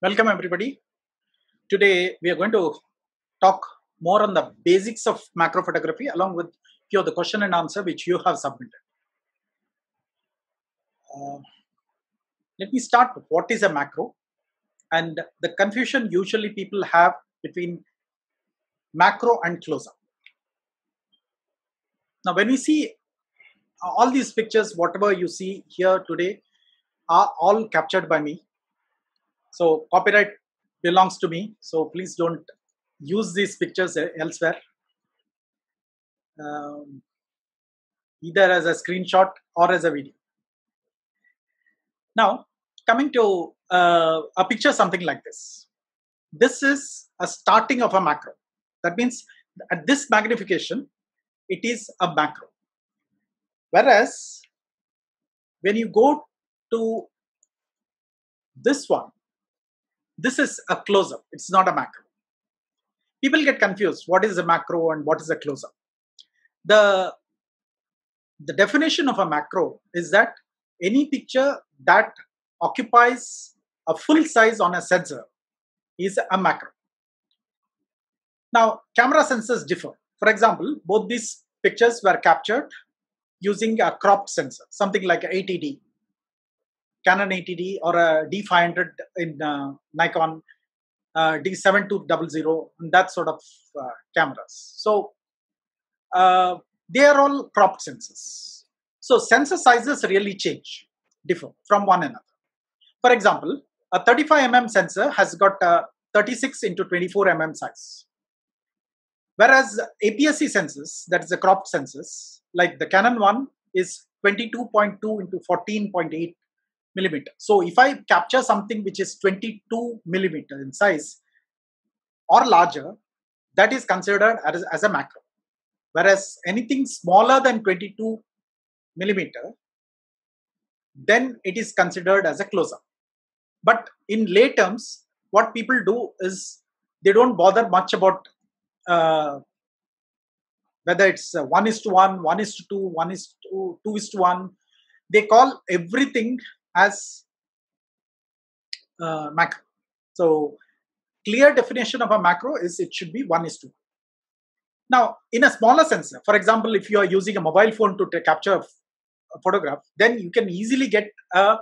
Welcome everybody. Today we are going to talk more on the basics of macro photography along with few of the question and answer which you have submitted. Uh, let me start what is a macro and the confusion usually people have between macro and close-up. Now when we see all these pictures, whatever you see here today are all captured by me so copyright belongs to me. So please don't use these pictures elsewhere. Um, either as a screenshot or as a video. Now, coming to uh, a picture something like this. This is a starting of a macro. That means at this magnification, it is a macro. Whereas when you go to this one, this is a close-up. It's not a macro. People get confused. What is a macro and what is a close-up? The, the definition of a macro is that any picture that occupies a full size on a sensor is a macro. Now, camera sensors differ. For example, both these pictures were captured using a cropped sensor, something like a 80D Canon 80D or a D500 in uh, Nikon uh, D7200 and that sort of uh, cameras. So uh, they are all cropped sensors. So sensor sizes really change, differ from one another. For example, a 35 mm sensor has got a 36 into 24 mm size. Whereas APS-C sensors, that is the cropped sensors, like the Canon one is 22.2 into 14.8 millimeter. So if I capture something which is 22 millimeter in size or larger, that is considered as, as a macro. Whereas anything smaller than 22 millimeter, then it is considered as a close-up. But in lay terms, what people do is they don't bother much about uh, whether it's uh, 1 is to 1, 1 is to 2, 1 is to 2 is to 1. They call everything as uh, macro. So clear definition of a macro is it should be 1 is to 1. Now, in a smaller sensor, for example, if you are using a mobile phone to capture a photograph, then you can easily get a,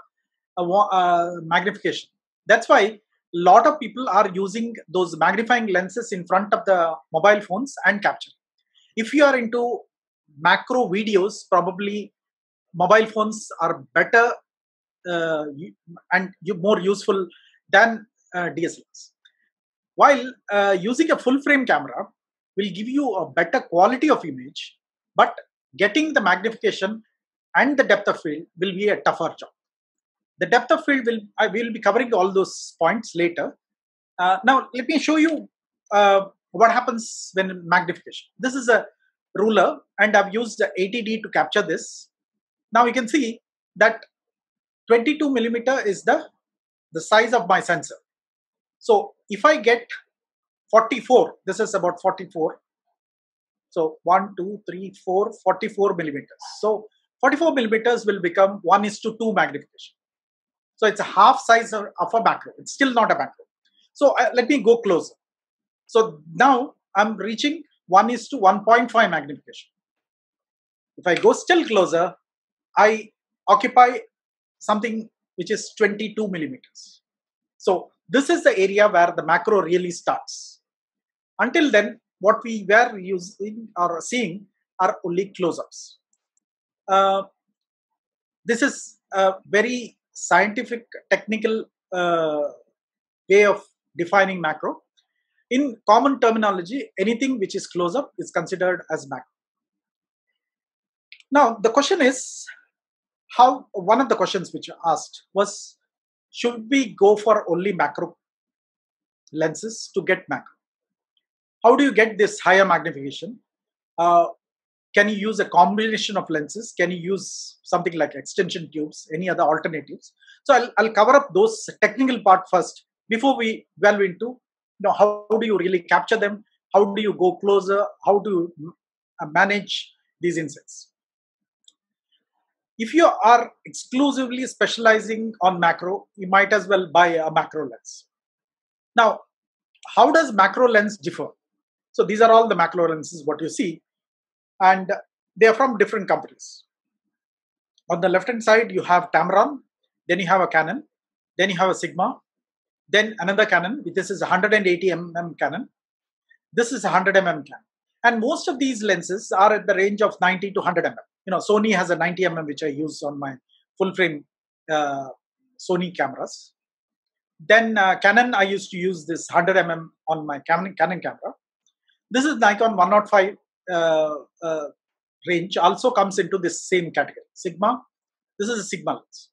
a, a magnification. That's why a lot of people are using those magnifying lenses in front of the mobile phones and capture. If you are into macro videos, probably mobile phones are better and more useful than uh, DSLRs. While uh, using a full frame camera will give you a better quality of image, but getting the magnification and the depth of field will be a tougher job. The depth of field will I will be covering all those points later. Uh, now let me show you uh, what happens when magnification. This is a ruler and I've used the 80D to capture this. Now you can see that 22 millimeter is the, the size of my sensor. So if I get 44, this is about 44. So 1, 2, 3, 4, 44 millimeters. So 44 millimeters will become 1 is to 2 magnification. So it's a half size of, a macro. It's still not a macro. So let me go closer. So now I'm reaching 1 is to 1.5 magnification. If I go still closer, I occupy something which is 22 millimeters. So this is the area where the macro really starts. Until then, what we were using or seeing are only close-ups. Uh, this is a very scientific, technical uh, way of defining macro. In common terminology, anything which is close-up is considered as macro. Now, the question is, how one of the questions which I asked was should we go for only macro lenses to get macro? How do you get this higher magnification? Uh, can you use a combination of lenses? Can you use something like extension tubes, any other alternatives? So I'll, I'll cover up those technical part first before we delve into you know how do you really capture them? How do you go closer? How do you manage these insets? If you are exclusively specializing on macro, you might as well buy a macro lens. Now, how does macro lens differ? So these are all the macro lenses, what you see, and they are from different companies. On the left hand side, you have Tamron, then you have a Canon, then you have a Sigma, then another Canon. This is 180 mm Canon. This is 100 mm Canon. And most of these lenses are at the range of 90 to 100 mm. You know, Sony has a 90 mm which I use on my full frame uh, Sony cameras. Then uh, Canon, I used to use this 100 mm on my Canon, Canon camera. This is Nikon 105 uh, uh, range, also comes into this same category. Sigma, this is a Sigma lens.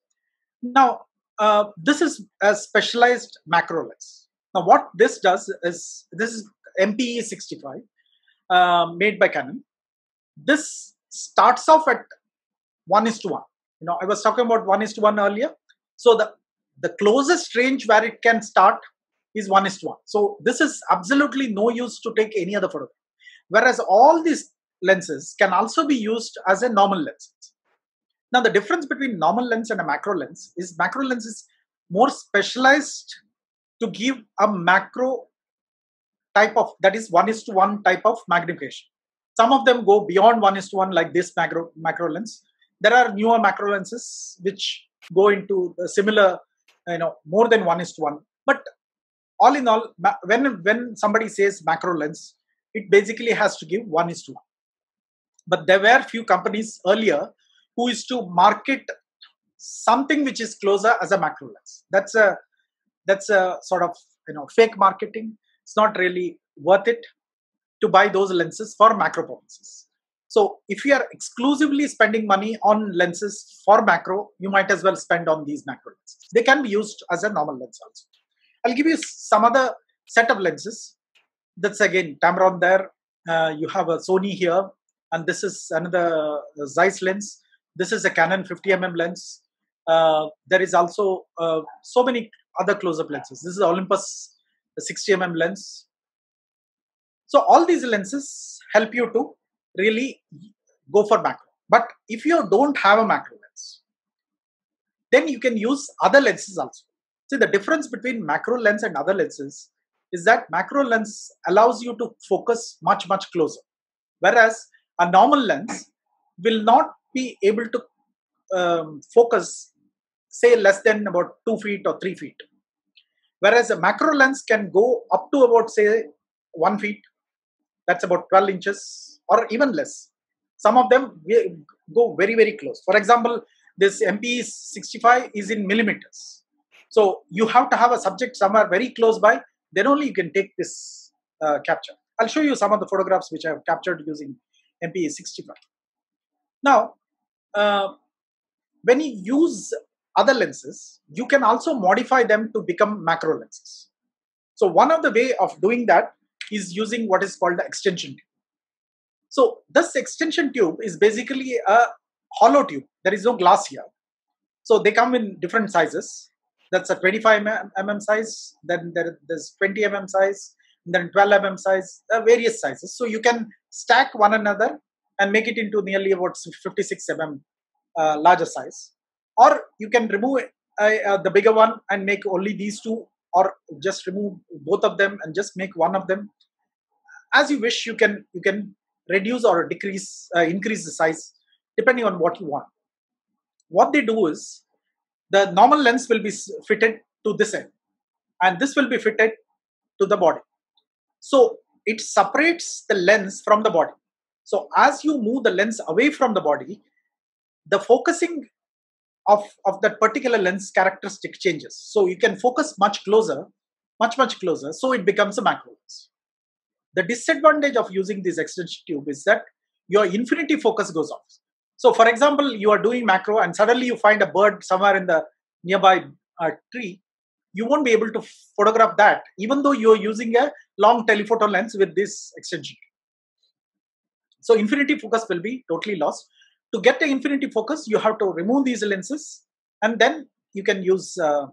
Now, uh, this is a specialized macro lens. Now, what this does is this is MPE 65 uh, made by Canon. This starts off at one is to one. You know, I was talking about one is to one earlier. So the the closest range where it can start is one is to one. So this is absolutely no use to take any other photograph. Whereas all these lenses can also be used as a normal lens. Now the difference between normal lens and a macro lens is macro lens is more specialized to give a macro type of that is one is to one type of magnification. Some of them go beyond one is to one like this macro macro lens. There are newer macro lenses which go into similar you know more than one is to one. But all in all when when somebody says macro lens it basically has to give one is to one. But there were few companies earlier who is to market something which is closer as a macro lens. That's a that's a sort of you know fake marketing. It's not really worth it to buy those lenses for macro purposes so if you are exclusively spending money on lenses for macro, you might as well spend on these macro lenses. They can be used as a normal lens also. I'll give you some other set of lenses. That's again Tamron there. Uh, you have a Sony here, and this is another Zeiss lens. This is a Canon 50mm lens. Uh, there is also uh, so many other close-up lenses. This is Olympus 60mm lens. So all these lenses help you to really go for macro. But if you don't have a macro lens, then you can use other lenses also. See, the difference between macro lens and other lenses is that macro lens allows you to focus much, much closer. Whereas a normal lens will not be able to um, focus, say, less than about two feet or three feet. Whereas a macro lens can go up to about, say, one feet, that's about 12 inches or even less. Some of them go very, very close. For example, this MP 65 is in millimeters. So you have to have a subject somewhere very close by, then only you can take this uh, capture. I'll show you some of the photographs which I have captured using MP 65. Now, uh, when you use other lenses, you can also modify them to become macro lenses. So one of the way of doing that is using what is called the extension tube. So this extension tube is basically a hollow tube. There is no glass here. So they come in different sizes. That's a 25 mm size. Then there, there's 20 mm size. Then 12 mm size. Various sizes. So you can stack one another and make it into nearly about 56 mm uh, larger size. Or you can remove uh, uh, the bigger one and make only these two, or just remove both of them and just make one of them. As you wish, you can you can reduce or decrease, uh, increase the size depending on what you want. What they do is the normal lens will be fitted to this end and this will be fitted to the body. So it separates the lens from the body. So as you move the lens away from the body, the focusing of, of that particular lens characteristic changes. So you can focus much closer, much, much closer. So it becomes a macro lens. The disadvantage of using this extension tube is that your infinity focus goes off. So, for example, you are doing macro and suddenly you find a bird somewhere in the nearby uh, tree. You won't be able to photograph that, even though you are using a long telephoto lens with this extension. So, infinity focus will be totally lost. To get the infinity focus, you have to remove these lenses and then you can use uh,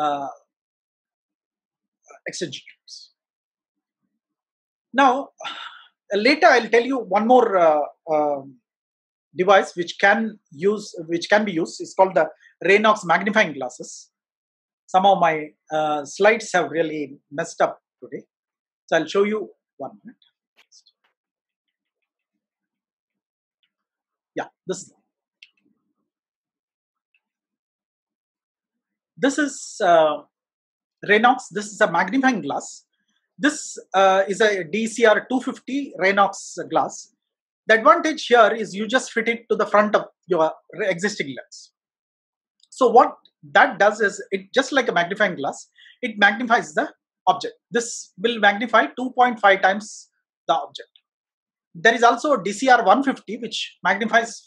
uh, extension tubes. Now, later I'll tell you one more uh, uh, device which can use which can be used. It's called the Raynox magnifying glasses. some of my uh, slides have really messed up today. So I'll show you one minute. Yeah, this this is uh, Raynox. This is a magnifying glass. This uh, is a DCR 250 Raynox glass. The advantage here is you just fit it to the front of your existing lens. So what that does is it just like a magnifying glass, it magnifies the object. This will magnify 2.5 times the object. There is also a DCR 150 which magnifies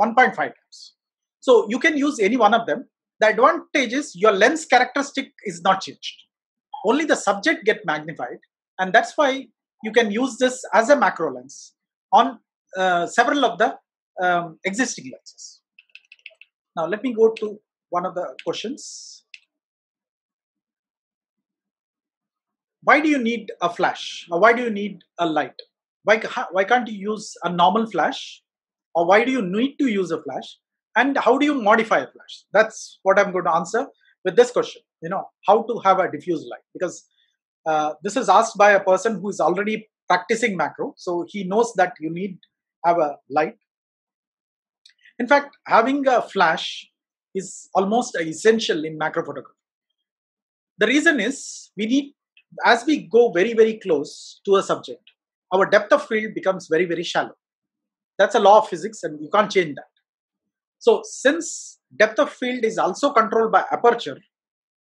1.5 times. So you can use any one of them. The advantage is your lens characteristic is not changed. Only the subject get magnified and that's why you can use this as a macro lens on uh, several of the um, existing lenses. Now let me go to one of the questions. Why do you need a flash or why do you need a light? Why, why can't you use a normal flash or why do you need to use a flash? And how do you modify a flash? That's what I'm going to answer with this question. You know, how to have a diffuse light because uh, this is asked by a person who is already practicing macro. So he knows that you need have a light. In fact, having a flash is almost essential in macro photography. The reason is we need, as we go very, very close to a subject, our depth of field becomes very, very shallow. That's a law of physics and you can't change that. So since depth of field is also controlled by aperture,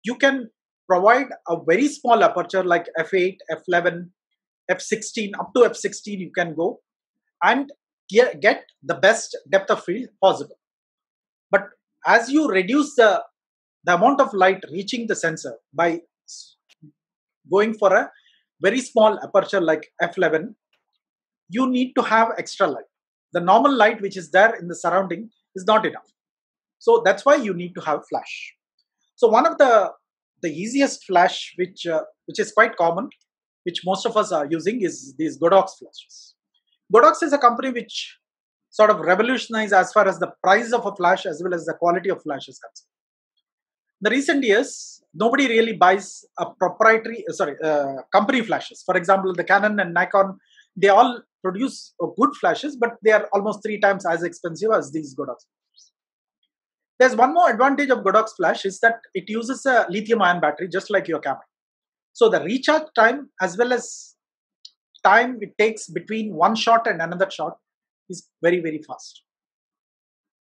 you can provide a very small aperture like f8, f11, f16, up to f16 you can go and get, the best depth of field possible. But as you reduce the, the amount of light reaching the sensor by going for a very small aperture like f11, you need to have extra light. The normal light which is there in the surrounding is not enough. So that's why you need to have flash. So one of the the easiest flash which uh, which is quite common, which most of us are using is these Godox flashes. Godox is a company which sort of revolutionized as far as the price of a flash as well as the quality of flash is concerned. The recent years, nobody really buys a proprietary, uh, sorry, uh, company flashes. For example, the Canon and Nikon, they all produce good flashes, but they are almost three times as expensive as these Godox. There's one more advantage of Godox flash is that it uses a lithium ion battery just like your camera. So the recharge time as well as time it takes between one shot and another shot is very, very fast.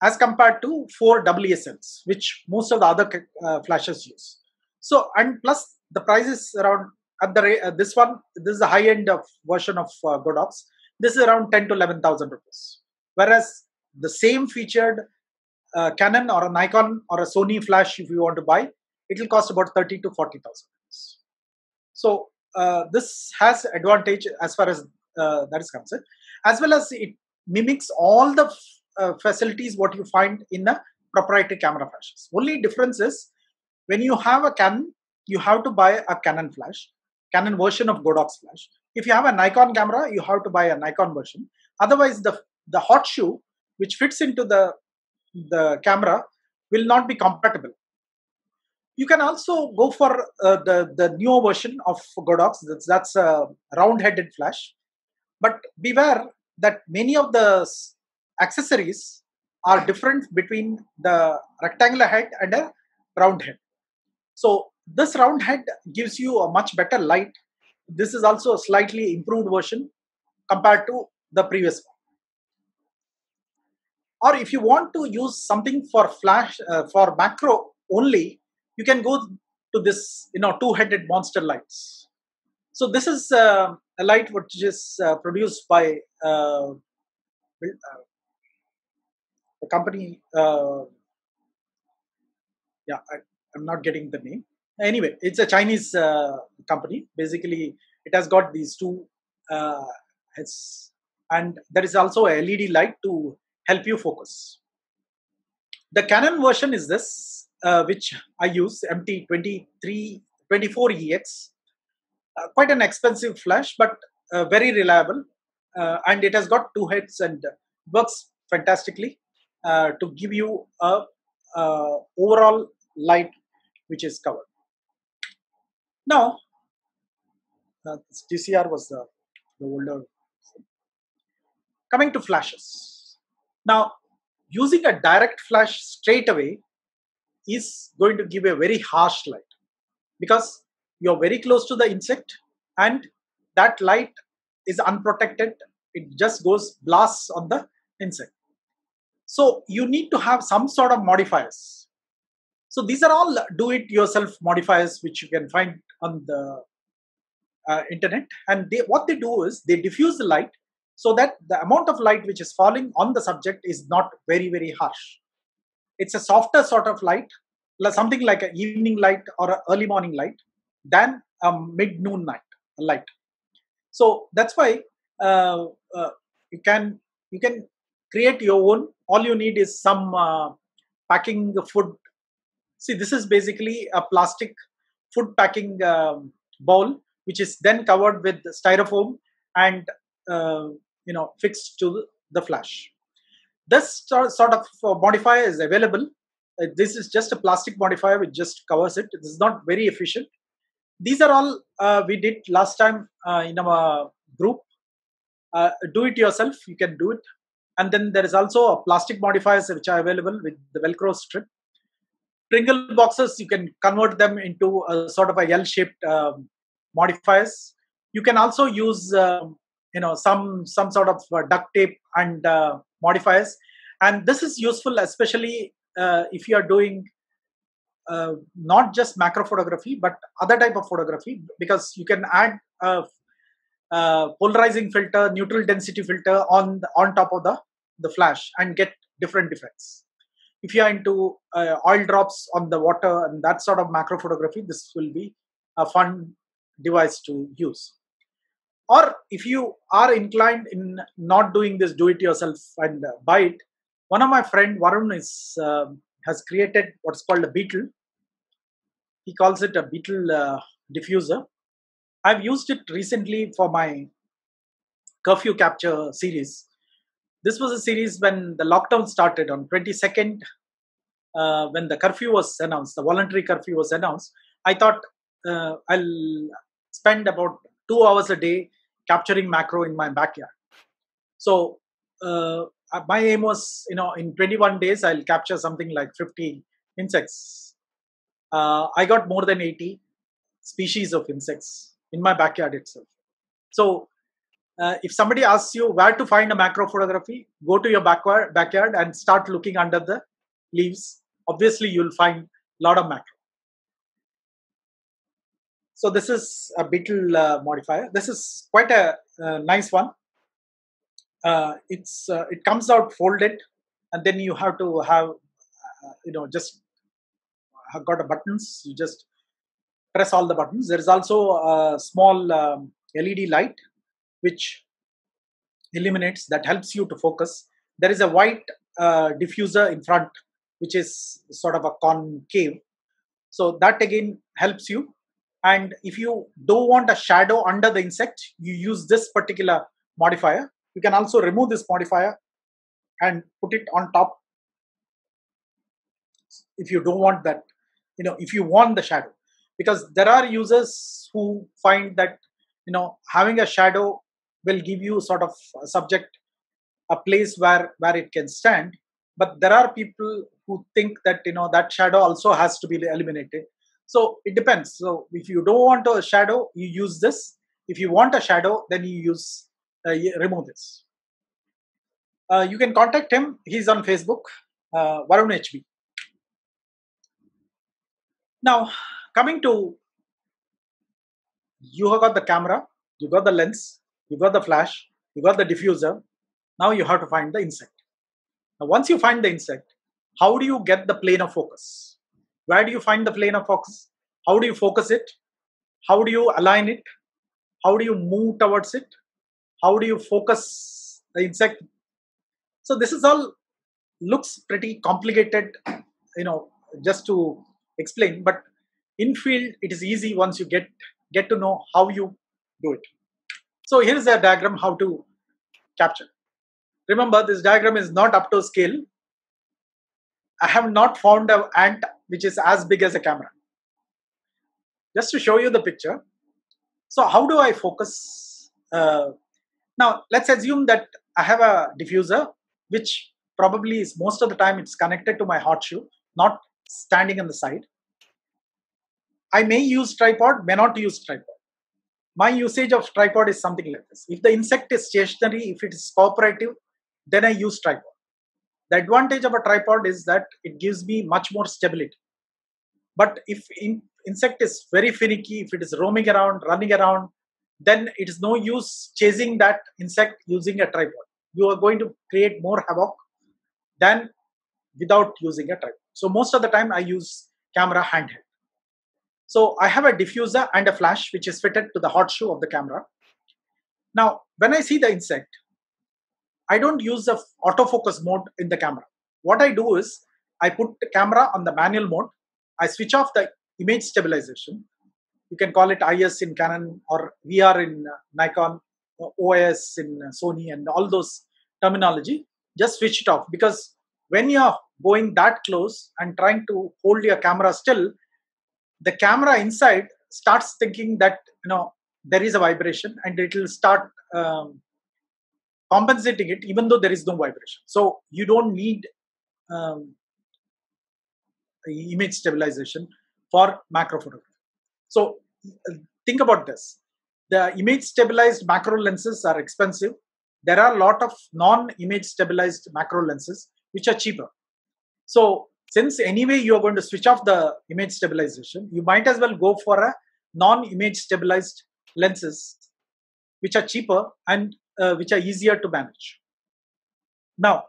As compared to four WSLs, which most of the other uh, flashes use. So, and plus the price is around at the uh, this one, this is the high end of version of uh, Godox. This is around 10 to 11,000 rupees. Whereas the same featured uh, Canon or a Nikon or a Sony flash, if you want to buy, it will cost about 30 to 40,000 So uh, this has advantage as far as uh, that is concerned, as well as it mimics all the uh, facilities what you find in the proprietary camera flashes. Only difference is when you have a Canon, you have to buy a Canon flash, Canon version of Godox flash. If you have a Nikon camera, you have to buy a Nikon version. Otherwise, the the hot shoe which fits into the the camera will not be compatible you can also go for uh, the, the newer version of Godox, that's, that's a round-headed flash. But beware that many of the accessories are different between the rectangular head and a round head. So this round head gives you a much better light. This is also a slightly improved version compared to the previous one. Or if you want to use something for flash, uh, for macro only, you can go to this, you know, two-headed monster lights. So this is uh, a light which is uh, produced by uh, the company. Uh, yeah, I, am not getting the name. Anyway, it's a Chinese uh, company. Basically, it has got these two heads, and there is also a LED light to help you focus. The Canon version is this uh, which I use, MT23 24EX. Uh, quite an expensive flash, but uh, very reliable. Uh, and it has got two heads and works fantastically uh, to give you a overall light which is covered. Now, uh, TCR was the, the older. Coming to flashes. Now, using a direct flash straight away is going to give a very harsh light because you're very close to the insect and that light is unprotected. It just goes blasts on the insect. So you need to have some sort of modifiers. So these are all do-it-yourself modifiers which you can find on the uh, internet. And they, what they do is they diffuse the light so that the amount of light which is falling on the subject is not very very harsh. It's a softer sort of light, something like an evening light or an early morning light, than a mid-noon night light. So that's why uh, uh, you can you can create your own. All you need is some uh, packing food. See, this is basically a plastic food packing um, bowl, which is then covered with styrofoam and uh, you know fixed to the flash. This sort of modifier is available. Uh, this is just a plastic modifier which just covers it. this is not very efficient these are all uh, we did last time uh, in our group. Uh, do it yourself, you can do it. And then there is also a plastic modifiers which are available with the Velcro strip. Pringle boxes, you can convert them into a sort of a L-shaped um, modifiers. You can also use um, you know some some sort of uh, duct tape and uh, modifiers and this is useful especially uh, if you are doing uh, not just macro photography but other type of photography because you can add a polarizing filter neutral density filter on the, on top of the the flash and get different effects if you are into uh, oil drops on the water and that sort of macro photography this will be a fun device to use or if you are inclined in not doing this do it yourself and uh, buy it one of my friend varun is um, has created what's called a beetle. He calls it a beetle uh, diffuser. I've used it recently for my curfew capture series. This was a series when the lockdown started on 22nd, uh, when the curfew was announced, the voluntary curfew was announced. I thought uh, I'll spend about two hours a day capturing macro in my backyard. So uh, uh, my aim was, you know, in 21 days, I'll capture something like 50 insects. Uh, I got more than 80 species of insects in my backyard itself. So, uh, if somebody asks you where to find a macro photography, go to your backyard, backyard and start looking under the leaves. Obviously, you'll find a lot of macro. So this is a beetle uh, modifier. This is quite a, a nice one uh, it's uh, it comes out folded and then you have to have uh, you know just have got a buttons you just press all the buttons. There is also a small um, led light which illuminates that helps you to focus. There is a white uh, diffuser in front which is sort of a concave. So that again helps you. And if you don't want a shadow under the insect you use this particular modifier. You can also remove this modifier and put it on top. If you don't want that you know if you want the shadow because there are users who find that you know having a shadow will give you sort of a subject a place where where it can stand but there are people who think that you know that shadow also has to be eliminated so it depends so if you don't want a shadow you use this if you want a shadow then you use uh, remove this. Uh, you can contact him. He's on Facebook, uh, Varun HB. Now, coming to you have got the camera, you got the lens, you got the flash, you got the diffuser. Now you have to find the insect. Now, once you find the insect, how do you get the plane of focus? Where do you find the plane of focus? How do you focus it? How do you align it? How do you move towards it? how do you focus the insect so this is all looks pretty complicated you know just to explain but in field it is easy once you get get to know how you do it so here is a diagram how to capture remember this diagram is not up to scale i have not found an ant which is as big as a camera just to show you the picture. So how do I focus? Uh, now let's assume that I have a diffuser, which probably is most of the time it's connected to my hot shoe, not standing on the side. I may use tripod, may not use tripod. My usage of tripod is something like this. If the insect is stationary, if it is cooperative, then I use tripod. The advantage of a tripod is that it gives me much more stability. But if in, insect is very finicky, if it is roaming around, running around, then it is no use chasing that insect using a tripod. You are going to create more havoc than without using a tripod. So most of the time I use camera handheld. So I have a diffuser and a flash which is fitted to the hot shoe of the camera. Now, when I see the insect, I don't use the autofocus mode in the camera. What I do is I put the camera on the manual mode. I switch off the image stabilization. You can call it IS in Canon or VR in uh, Nikon, OIS in uh, Sony, and all those terminology. Just switch it off because when you're going that close and trying to hold your camera still, the camera inside starts thinking that you know there is a vibration and it will start um, compensating it even though there is no vibration. So you don't need um, image stabilization for macro photography. So think about this. The image stabilized macro lenses are expensive. There are a lot of non-image stabilized macro lenses which are cheaper. So since anyway you are going to switch off the image stabilization, you might as well go for a non-image stabilized lenses which are cheaper and uh, which are easier to manage. Now,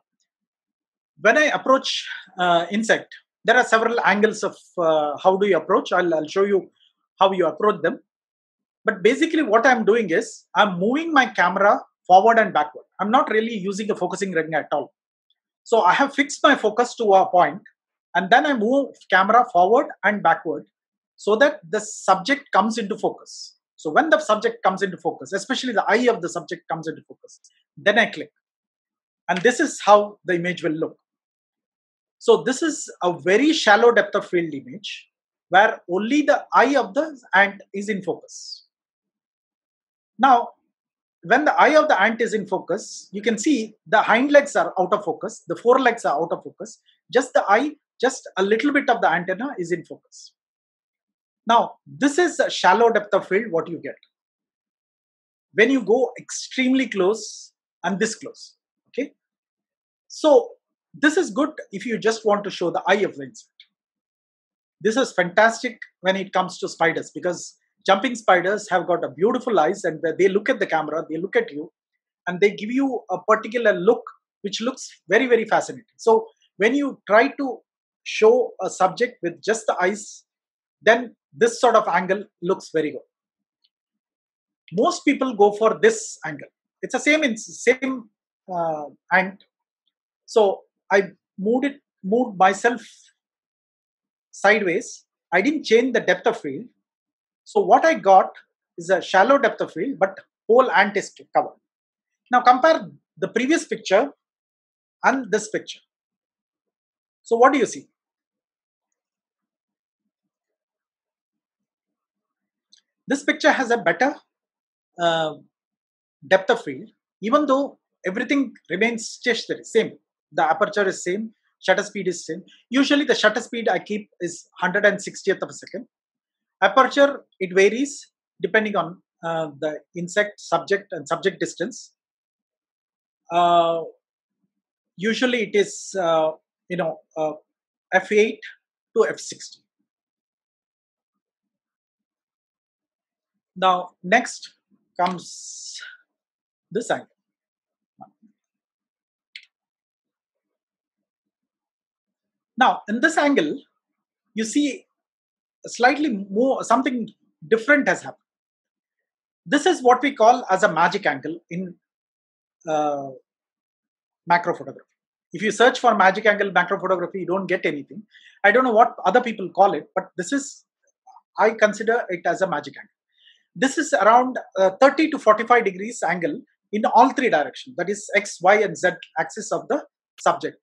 when I approach uh, insect, there are several angles of uh, how do you approach. I'll, I'll show you how you approach them. But basically what I'm doing is I'm moving my camera forward and backward. I'm not really using a focusing ring at all. So I have fixed my focus to a point and then I move camera forward and backward so that the subject comes into focus. So when the subject comes into focus, especially the eye of the subject comes into focus, then I click. And this is how the image will look. So this is a very shallow depth of field image where only the eye of the ant is in focus. Now, when the eye of the ant is in focus, you can see the hind legs are out of focus, the forelegs are out of focus, just the eye, just a little bit of the antenna is in focus. Now, this is a shallow depth of field, what you get. When you go extremely close and this close, okay? So, this is good if you just want to show the eye of the insect. This is fantastic when it comes to spiders because jumping spiders have got a beautiful eyes and they look at the camera, they look at you and they give you a particular look which looks very, very fascinating. So, when you try to show a subject with just the eyes, then this sort of angle looks very good. Most people go for this angle. It's the same in same uh, and so I moved it, moved myself sideways. I didn't change the depth of field. So what I got is a shallow depth of field, but whole ant is covered. Now compare the previous picture and this picture. So what do you see? This picture has a better uh, depth of field, even though everything remains stationary, same. The aperture is same, shutter speed is same. Usually the shutter speed I keep is 160th of a second. Aperture, it varies depending on uh, the insect subject and subject distance. Uh, usually it is, uh, you know, uh, f8 to f60. Now, next comes this angle. Now, in this angle, you see slightly more, something different has happened. This is what we call as a magic angle in uh, macro photography. If you search for magic angle macro photography, you don't get anything. I don't know what other people call it, but this is, I consider it as a magic angle. This is around uh, 30 to 45 degrees angle in all three directions. That is X, Y, and Z axis of the subject.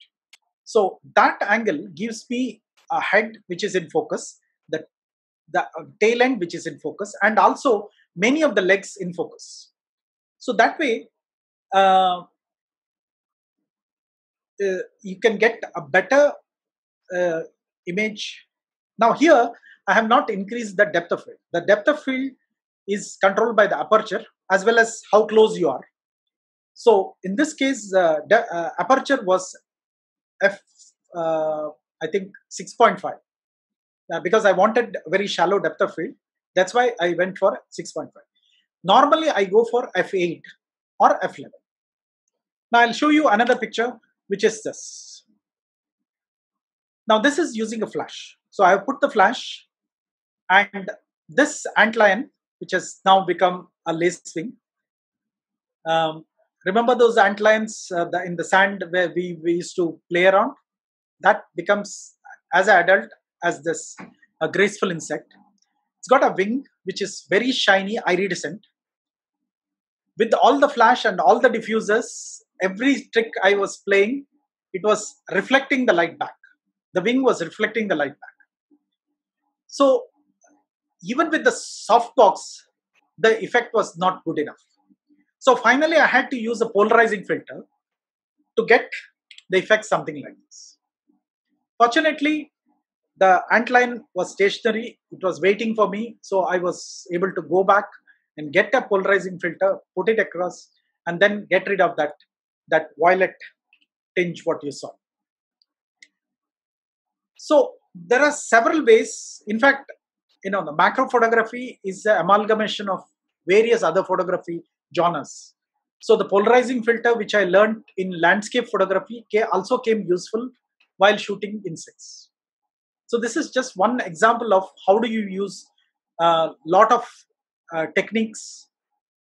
So that angle gives me a head which is in focus. The, the uh, tail end which is in focus and also many of the legs in focus. So that way, uh, uh, you can get a better uh, image. Now here, I have not increased the depth of field. The depth of field is controlled by the aperture as well as how close you are. So in this case, the uh, aperture was f uh, I think 6.5 uh, because I wanted very shallow depth of field. That's why I went for 6.5. Normally, I go for f8 or f11. Now I'll show you another picture, which is this. Now this is using a flash. So I have put the flash and this antlion, which has now become a lace wing. Um, remember those antlions uh, the, in the sand where we, we used to play around? That becomes, as an adult, as this a graceful insect. It's got a wing which is very shiny, iridescent. With all the flash and all the diffusers, every trick I was playing, it was reflecting the light back. The wing was reflecting the light back. So even with the softbox, the effect was not good enough. So finally, I had to use a polarizing filter to get the effect something like this. Fortunately, the antlion was stationary. It was waiting for me. So I was able to go back and get a polarizing filter, put it across, and then get rid of that that violet tinge what you saw. So there are several ways. In fact, you know, the macro photography is an amalgamation of various other photography genres. So the polarizing filter, which I learned in landscape photography, also came useful while shooting insects. So this is just one example of how do you use a lot of uh, techniques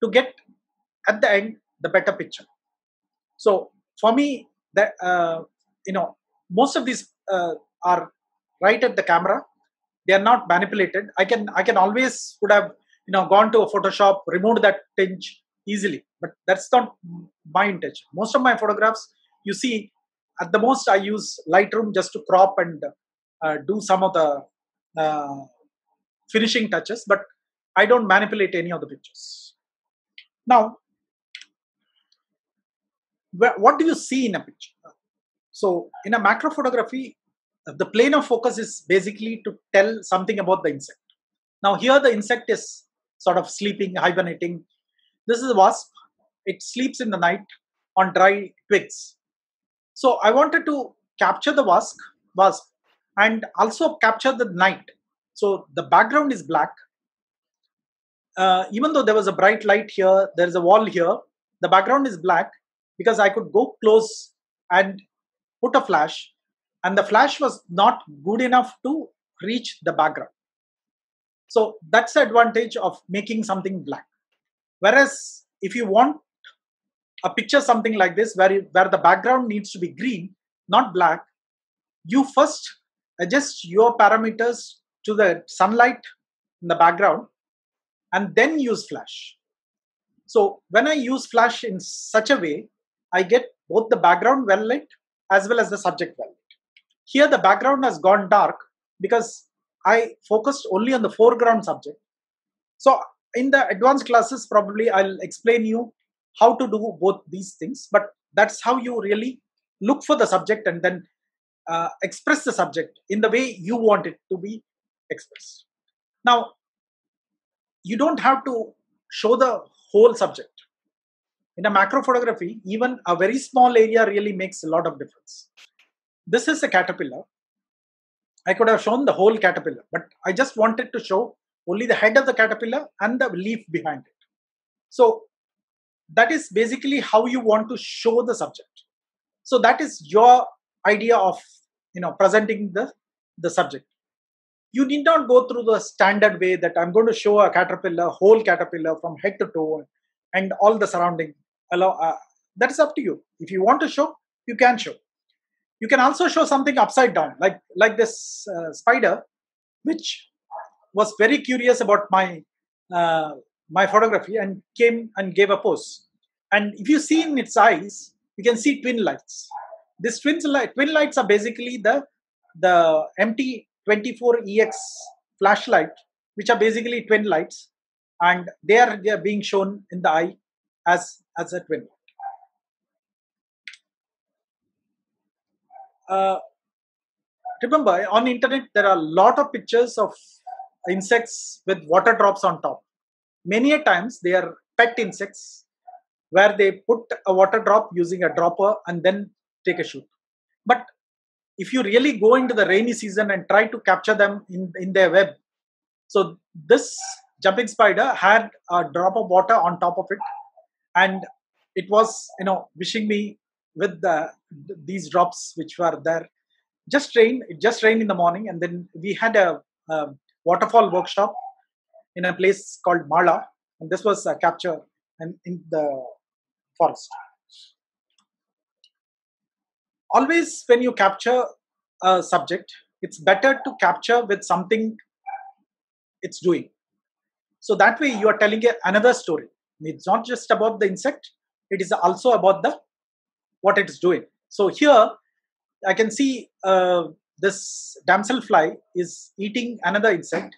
to get at the end the better picture. So for me, that uh, you know, most of these uh, are right at the camera. They are not manipulated. I can I can always would have you know gone to a Photoshop, removed that tinge easily, but that's not my intention. Most of my photographs, you see, at the most I use Lightroom just to crop and uh, do some of the uh, finishing touches, but I don't manipulate any of the pictures. Now, what do you see in a picture? So in a macro photography, the plane of focus is basically to tell something about the insect. Now here the insect is sort of sleeping, hibernating. This is a wasp. It sleeps in the night on dry twigs. So I wanted to capture the wasp, wasp and also capture the night. So the background is black. Uh, even though there was a bright light here, there is a wall here, the background is black because I could go close and put a flash, and the flash was not good enough to reach the background. So that's the advantage of making something black. Whereas if you want a picture something like this where, you, where the background needs to be green, not black, you first adjust your parameters to the sunlight in the background and then use flash. So when I use flash in such a way, I get both the background well lit as well as the subject well lit. Here the background has gone dark because I focused only on the foreground subject. So in the advanced classes, probably I'll explain you how to do both these things, but that's how you really look for the subject and then uh, express the subject in the way you want it to be expressed. Now, you don't have to show the whole subject in a macro photography, even a very small area really makes a lot of difference. This is a caterpillar. I could have shown the whole caterpillar, but I just wanted to show only the head of the caterpillar and the leaf behind it. So that is basically how you want to show the subject. So that is your idea of you know presenting the the subject. You need not go through the standard way that I'm going to show a caterpillar, whole caterpillar from head to toe and all the surrounding allow uh, that is up to you if you want to show you can show you can also show something upside down like like this uh, spider which was very curious about my uh, my photography and came and gave a pose and if you see in its eyes you can see twin lights these twin, light, twin lights are basically the the MT24EX flashlight which are basically twin lights, and they are, they are being shown in the eye as, as a twin. Uh, remember, on internet there are a lot of pictures of insects with water drops on top. Many a times they are pet insects where they put a water drop using a dropper and then take a shoot. But if you really go into the rainy season and try to capture them in, in their web, so this jumping spider had a drop of water on top of it and it was, you know, wishing me with the, these drops which were there. Just rain, it just rained in the morning and then we had a, a waterfall workshop in a place called Mala and this was a capture and in the forest. Always, when you capture a subject, it's better to capture with something it's doing. So that way, you are telling another story. It's not just about the insect; it is also about the what it is doing. So here, I can see uh, this damselfly is eating another insect,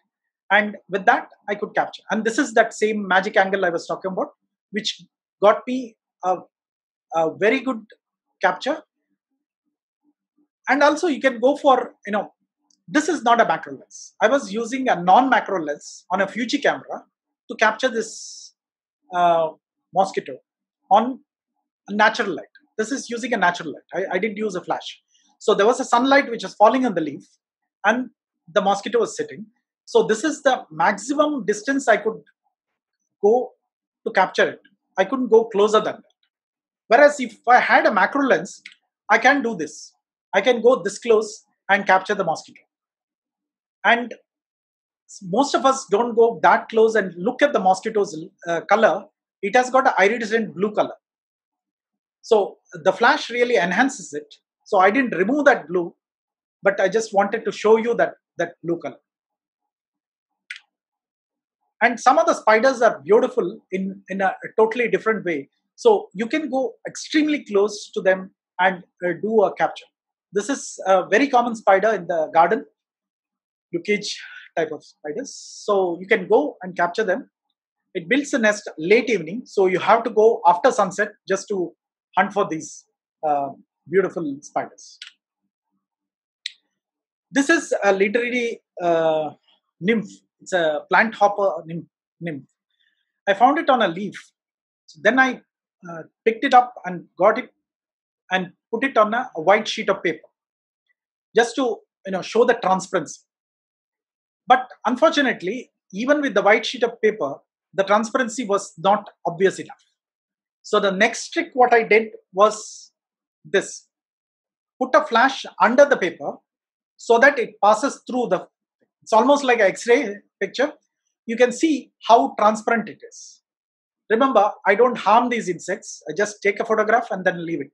and with that, I could capture. And this is that same magic angle I was talking about, which got me a, a very good capture and also you can go for you know this is not a macro lens i was using a non macro lens on a fuji camera to capture this uh, mosquito on natural light this is using a natural light I, I didn't use a flash so there was a sunlight which was falling on the leaf and the mosquito was sitting so this is the maximum distance i could go to capture it i couldn't go closer than that Whereas if I had a macro lens, I can do this. I can go this close and capture the mosquito. And most of us don't go that close and look at the mosquito's uh, color. It has got an iridescent blue color. So the flash really enhances it. So I didn't remove that blue, but I just wanted to show you that, that blue color. And some of the spiders are beautiful in, in a, totally different way. So you can go extremely close to them and uh, do a capture. This is a very common spider in the garden, Lucic type of spiders. So you can go and capture them. It builds a nest late evening, so you have to go after sunset just to hunt for these uh, beautiful spiders. This is a literary uh, nymph. It's a plant hopper nymph. nymph. I found it on a leaf. So then I uh, picked it up and got it and put it on a, a, white sheet of paper just to you know show the transparency but unfortunately even with the white sheet of paper the transparency was not obvious enough so the next trick what i did was this put a flash under the paper so that it passes through the it's almost like an x-ray picture you can see how transparent it is Remember, I don't harm these insects. I just take a photograph and then leave it.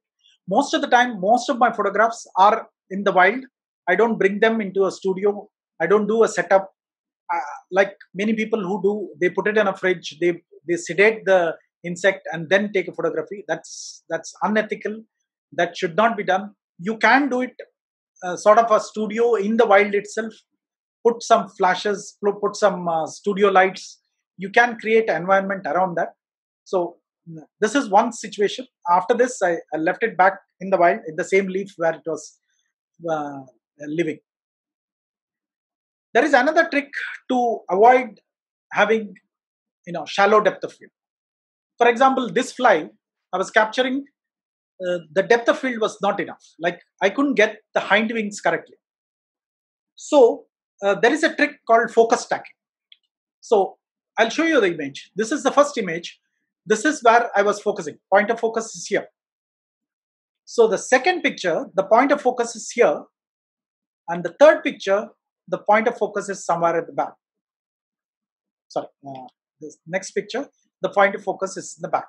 Most of the time, most of my photographs are in the wild. I don't bring them into a studio. I don't do a setup. Uh, like many people who do, they put it in a fridge. They they sedate the insect and then take a photography. That's that's unethical. That should not be done. You can do it uh, sort of a studio in the wild itself. Put some flashes, put some uh, studio lights. You can create environment around that so this is one situation. After this, I, I, left it back in the wild in the same leaf where it was uh, living. There is another trick to avoid having, you know, shallow depth of field. For example, this fly, I was capturing, uh, the depth of field was not enough. Like I couldn't get the hind wings correctly. So uh, there is a trick called focus stacking. So I'll show you the image. This is the first image this is where I was focusing. Point of focus is here. So the second picture, the point of focus is here. And the third picture, the point of focus is somewhere at the back. Sorry, uh, this next picture, the point of focus is in the back.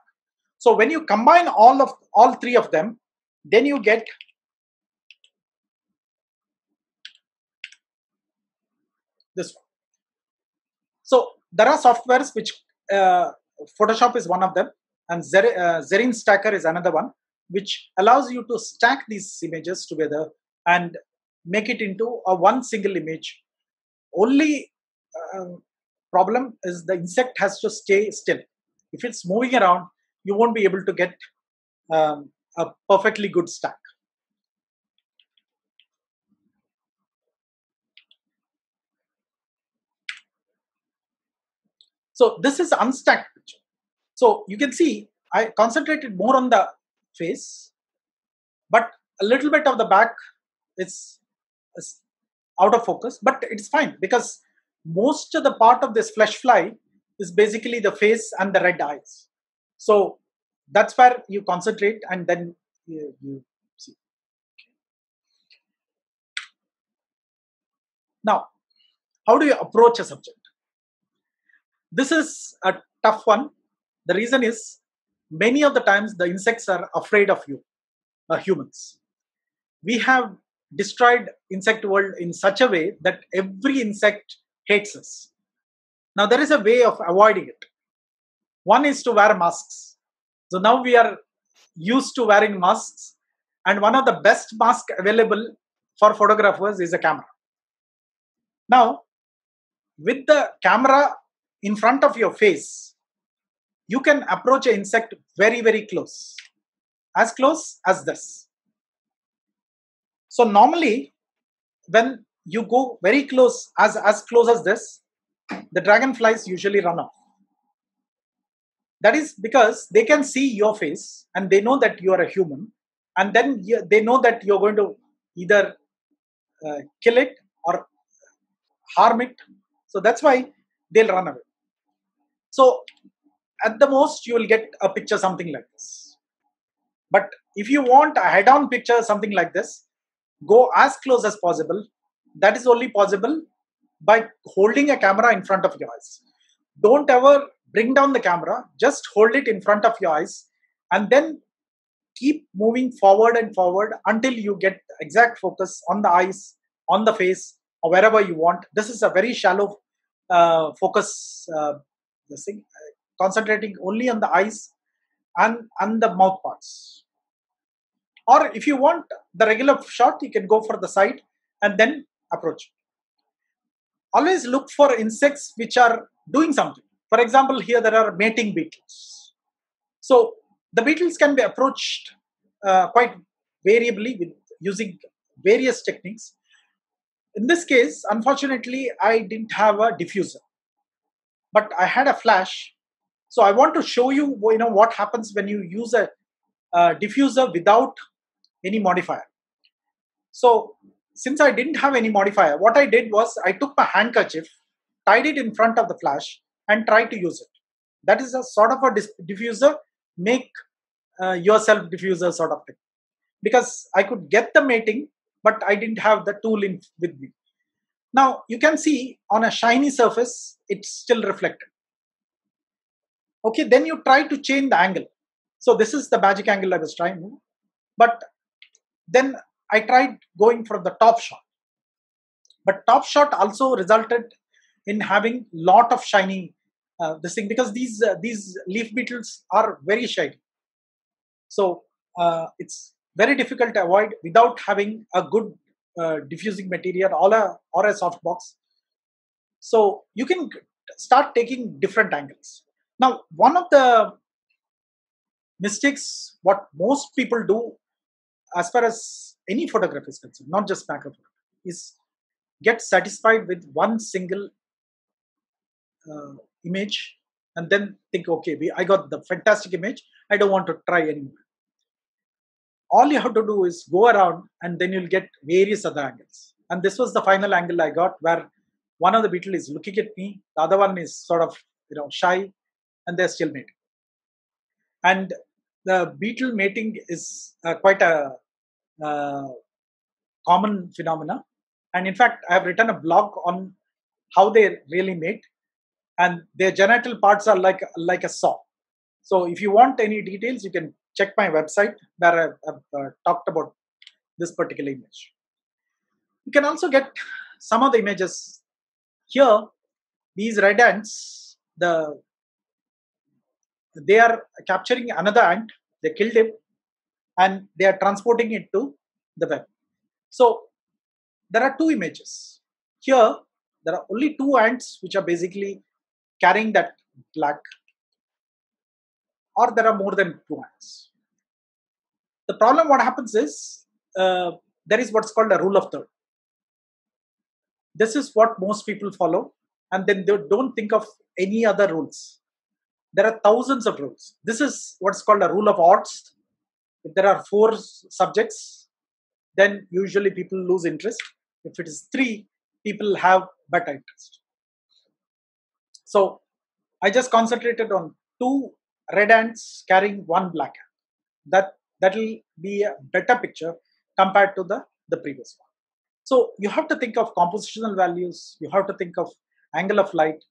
So when you combine all of all three of them, then you get this one. So there are softwares which uh, Photoshop is one of them, and Zer, uh, Zerene Stacker is another one, which allows you to stack these images together and make it into a one single image. Only uh, problem is the insect has to stay still. If it's moving around, you won't be able to get um, a perfectly good stack. So this is unstacked picture. So you can see I concentrated more on the face, but a little bit of the back is, is out of focus, but it's fine because most of the part of this flesh fly is basically the face and the red eyes. So that's where you concentrate and then you, you see. Now, how do you approach a subject? This is a tough one. The reason is many of the times the insects are afraid of you, uh, humans. We have destroyed insect world in such a way that every insect hates us. Now there is a way of avoiding it. One is to wear masks. So now we are used to wearing masks and one of the best masks available for photographers is a camera. Now with the camera in front of your face, you can approach an insect very, very close, as close as this. So normally, when you go very close, as, as close as this, the dragonflies usually run off. That is because they can see your face and they know that you are a human, and then they know that you're going to either uh, kill it or harm it. So that's why they'll run away. So at the most, you will get a picture something like this. But if you want a head-on picture, something like this, go as close as possible. That is only possible by holding a camera in front of your eyes. Don't ever bring down the camera, just hold it in front of your eyes and then keep moving forward and forward until you get exact focus on the eyes, on the face, or wherever you want. This is a very shallow uh, focus uh, thing, concentrating only on the eyes and, and the mouth parts. Or if you want the regular shot, you can go for the side and then approach. Always look for insects which are doing something. For example, here there are mating beetles. So the beetles can be approached uh, quite variably with using various techniques. In this case, unfortunately, I didn't have a diffuser but I had a flash. So I want to show you, you know, what happens when you use a, a diffuser without any modifier. So since I didn't have any modifier, what I did was I took my handkerchief, tied it in front of the flash and tried to use it. That is a sort of a diffuser, make uh, yourself diffuser sort of thing. Because I could get the mating, but I didn't have the tool in with me. Now you can see on a shiny surface, it's still reflected. Okay, then you try to change the angle. So this is the magic angle I was trying, but then I tried going for the top shot. But top shot also resulted in having lot of shiny uh, this thing because these uh, these leaf beetles are very shiny. So uh, it's very difficult to avoid without having a good uh, diffusing material or a, or a soft box. So you can start taking different angles. Now, one of the mistakes what most people do as far as any photography is concerned, not just macro photography, is get satisfied with one single uh, image and then think, okay, we, I got the fantastic image. I don't want to try anymore all you have to do is go around and then you'll get various other angles. And this was the final angle I got where one of the beetle is looking at me, the other one is sort of, you know, shy and they're still mating. And the beetle mating is uh, quite a uh, common phenomena. And in fact, I have written a blog on how they really mate and their genital parts are like, like a saw. So if you want any details, you can check my website where I've, I've uh, talked about this particular image. You can also get some of the images here. These red ants, the they are capturing another ant. They killed him, and they are transporting it to the web. So there are two images here. There are only two ants which are basically carrying that black or there are more than two ants. The problem what happens is uh, there is what's called a rule of third. This is what most people follow and then they don't think of any other rules. There are thousands of rules. This is what's called a rule of odds. If there are four subjects, then usually people lose interest. If it is three, people have better interest. So I just concentrated on two red ants carrying one black ant. That that will be a better picture compared to the, the previous one. So you have to think of compositional values, you have to think of angle of light.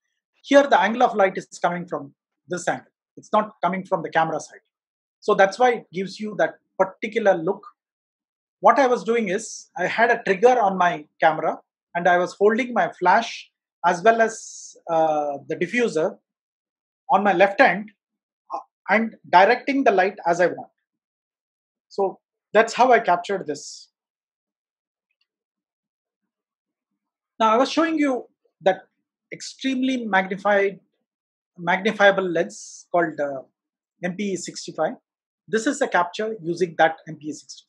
Here the angle of light is coming from this angle. It's not coming from the camera side. So that's why it gives you that particular look. What I was doing is I had a trigger on my camera and I was holding my flash as well as uh, the diffuser on my left hand uh, and directing the light as I want. So that's how I captured this. Now I was showing you that extremely magnified, magnifiable lens called uh, MPE65. This is a capture using that MPE65.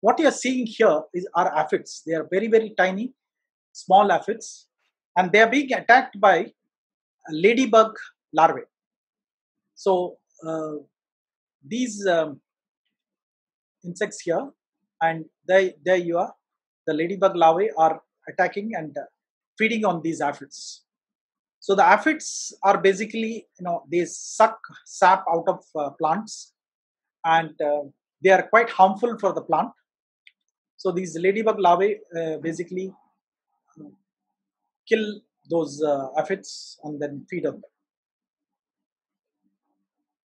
What you are seeing here is are aphids. They are very, very tiny, small aphids, and they are being attacked by ladybug larvae. So uh, these um, insects here, and there, there you are. The ladybug larvae are attacking and uh, feeding on these aphids. So the aphids are basically, you know, they suck sap out of uh, plants, and uh, they are quite harmful for the plant. So these ladybug larvae uh, basically uh, kill those uh, aphids and then feed on them.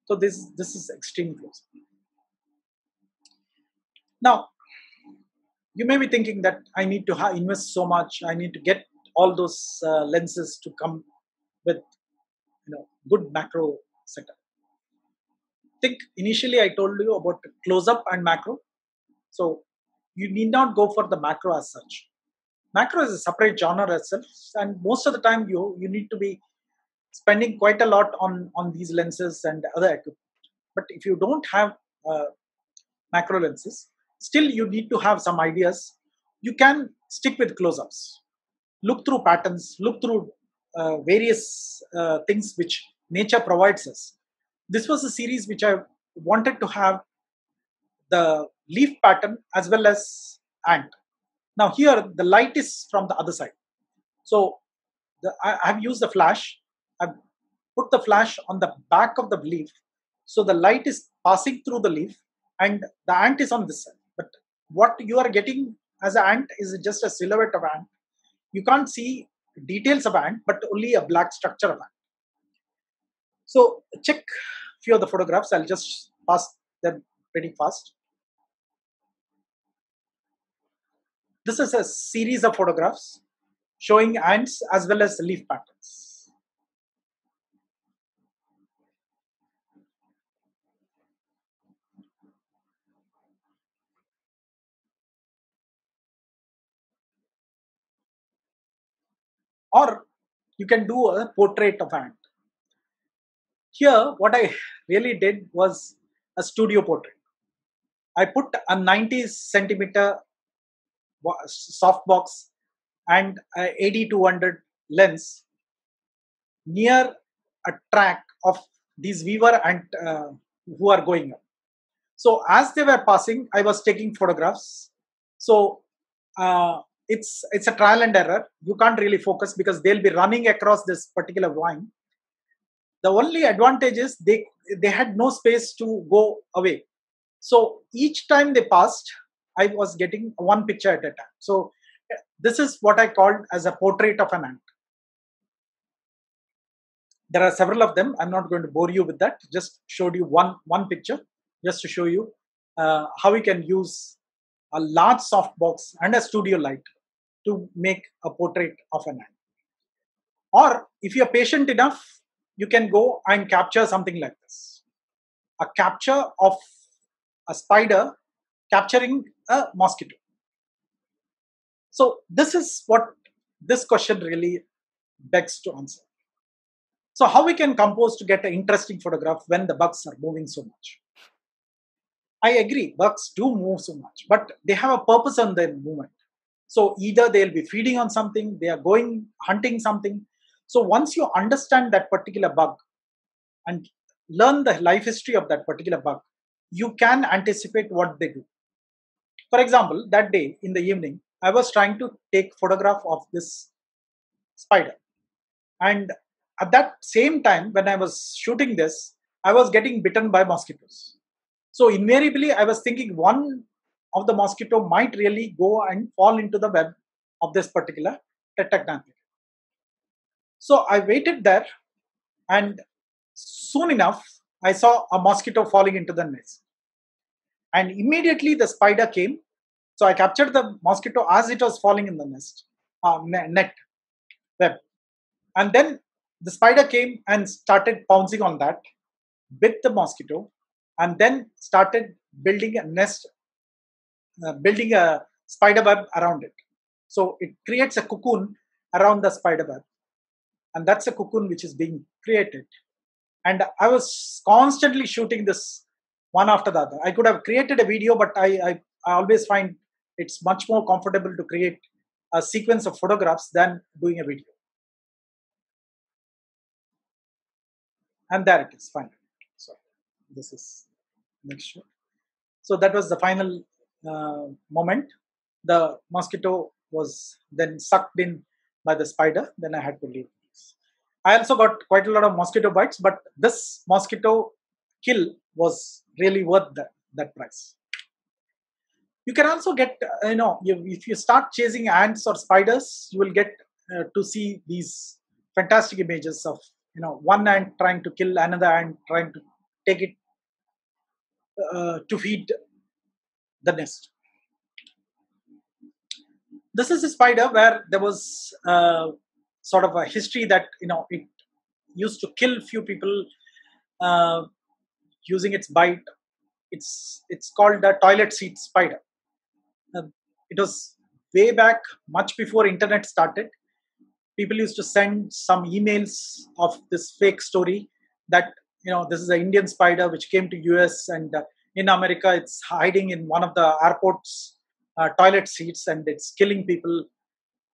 So this this is extreme close. Now, you may be thinking that I need to invest so much. I need to get all those uh, lenses to come with you know good macro setup. Think initially I told you about close up and macro. So you need not go for the macro as such. Macro is a separate genre itself, and most of the time you you need to be spending quite a lot on on these lenses and other equipment. But if you don't have uh, macro lenses, still you need to have some ideas. You can stick with close-ups, look through patterns, look through uh, various uh, things which nature provides us. This was a series which I wanted to have the leaf pattern as well as ant. Now here the light is from the other side. So the, I have used the flash. I've put the flash on the back of the leaf. So the light is passing through the leaf and the ant is on this side. But what you are getting as an ant is just a silhouette of ant. You can't see details of ant, but only a black structure of ant. So check few of the photographs. I'll just pass them pretty fast. This is a series of photographs showing ants as well as leaf patterns. Or you can do a portrait of ant. Here, what I really did was a studio portrait. I put a 90 centimeter softbox and a AD200 lens near a track of these weaver and uh, who are going up. So as they were passing, I was taking photographs. So uh, it's it's a trial and error. You can't really focus because they'll be running across this particular line. The only advantage is they they had no space to go away. So each time they passed, I was getting one picture at a time. So this is what I called as a portrait of an ant. There are several of them. I'm not going to bore you with that. Just showed you one one picture just to show you uh, how we can use a large softbox and a studio light to make a portrait of an ant. Or if you're patient enough, you can go and capture something like this. A capture of a spider capturing a mosquito. So this is what this question really begs to answer. So how we can compose to get an interesting photograph when the bugs are moving so much? I agree, bugs do move so much, but they have a purpose on their movement. So either they'll be feeding on something, they are going hunting something. So once you understand that particular bug and learn the life history of that particular bug, you can anticipate what they do. For example, that day in the evening, I was trying to take photograph of this spider. And at that same time, when I was shooting this, I was getting bitten by mosquitoes. So invariably, I was thinking one of the mosquito might really go and fall into the web of this particular Tetragnatha. So I waited there and soon enough, I saw a mosquito falling into the nest. And immediately the spider came. So I captured the mosquito as it was falling in the nest, uh, net, web. And then the spider came and started pouncing on that, bit the mosquito, and then started building a nest, uh, building a spider web around it. So it creates a cocoon around the spider web. And that's a cocoon which is being created. And I was constantly shooting this one after the other. I could have created a video, but I, I, I always find it's much more comfortable to create a sequence of photographs than doing a video. And there it is, finally. So this is next shot. So that was the final uh, moment. The mosquito was then sucked in by the spider. Then I had to leave. I also got quite a lot of mosquito bites, but this mosquito kill was really worth that, that price. You can also get, uh, you know, if you start chasing ants or spiders, you will get uh, to see these fantastic images of, you know, one ant trying to kill another ant, trying to take it uh, to feed the nest. This is a spider where there was uh, sort of a history that you know it used to kill few people uh, using its bite. It's it's called the toilet seat spider. Uh, it was way back, much before internet started. People used to send some emails of this fake story that you know this is an Indian spider which came to US and uh, in America it's hiding in one of the airports uh, toilet seats and it's killing people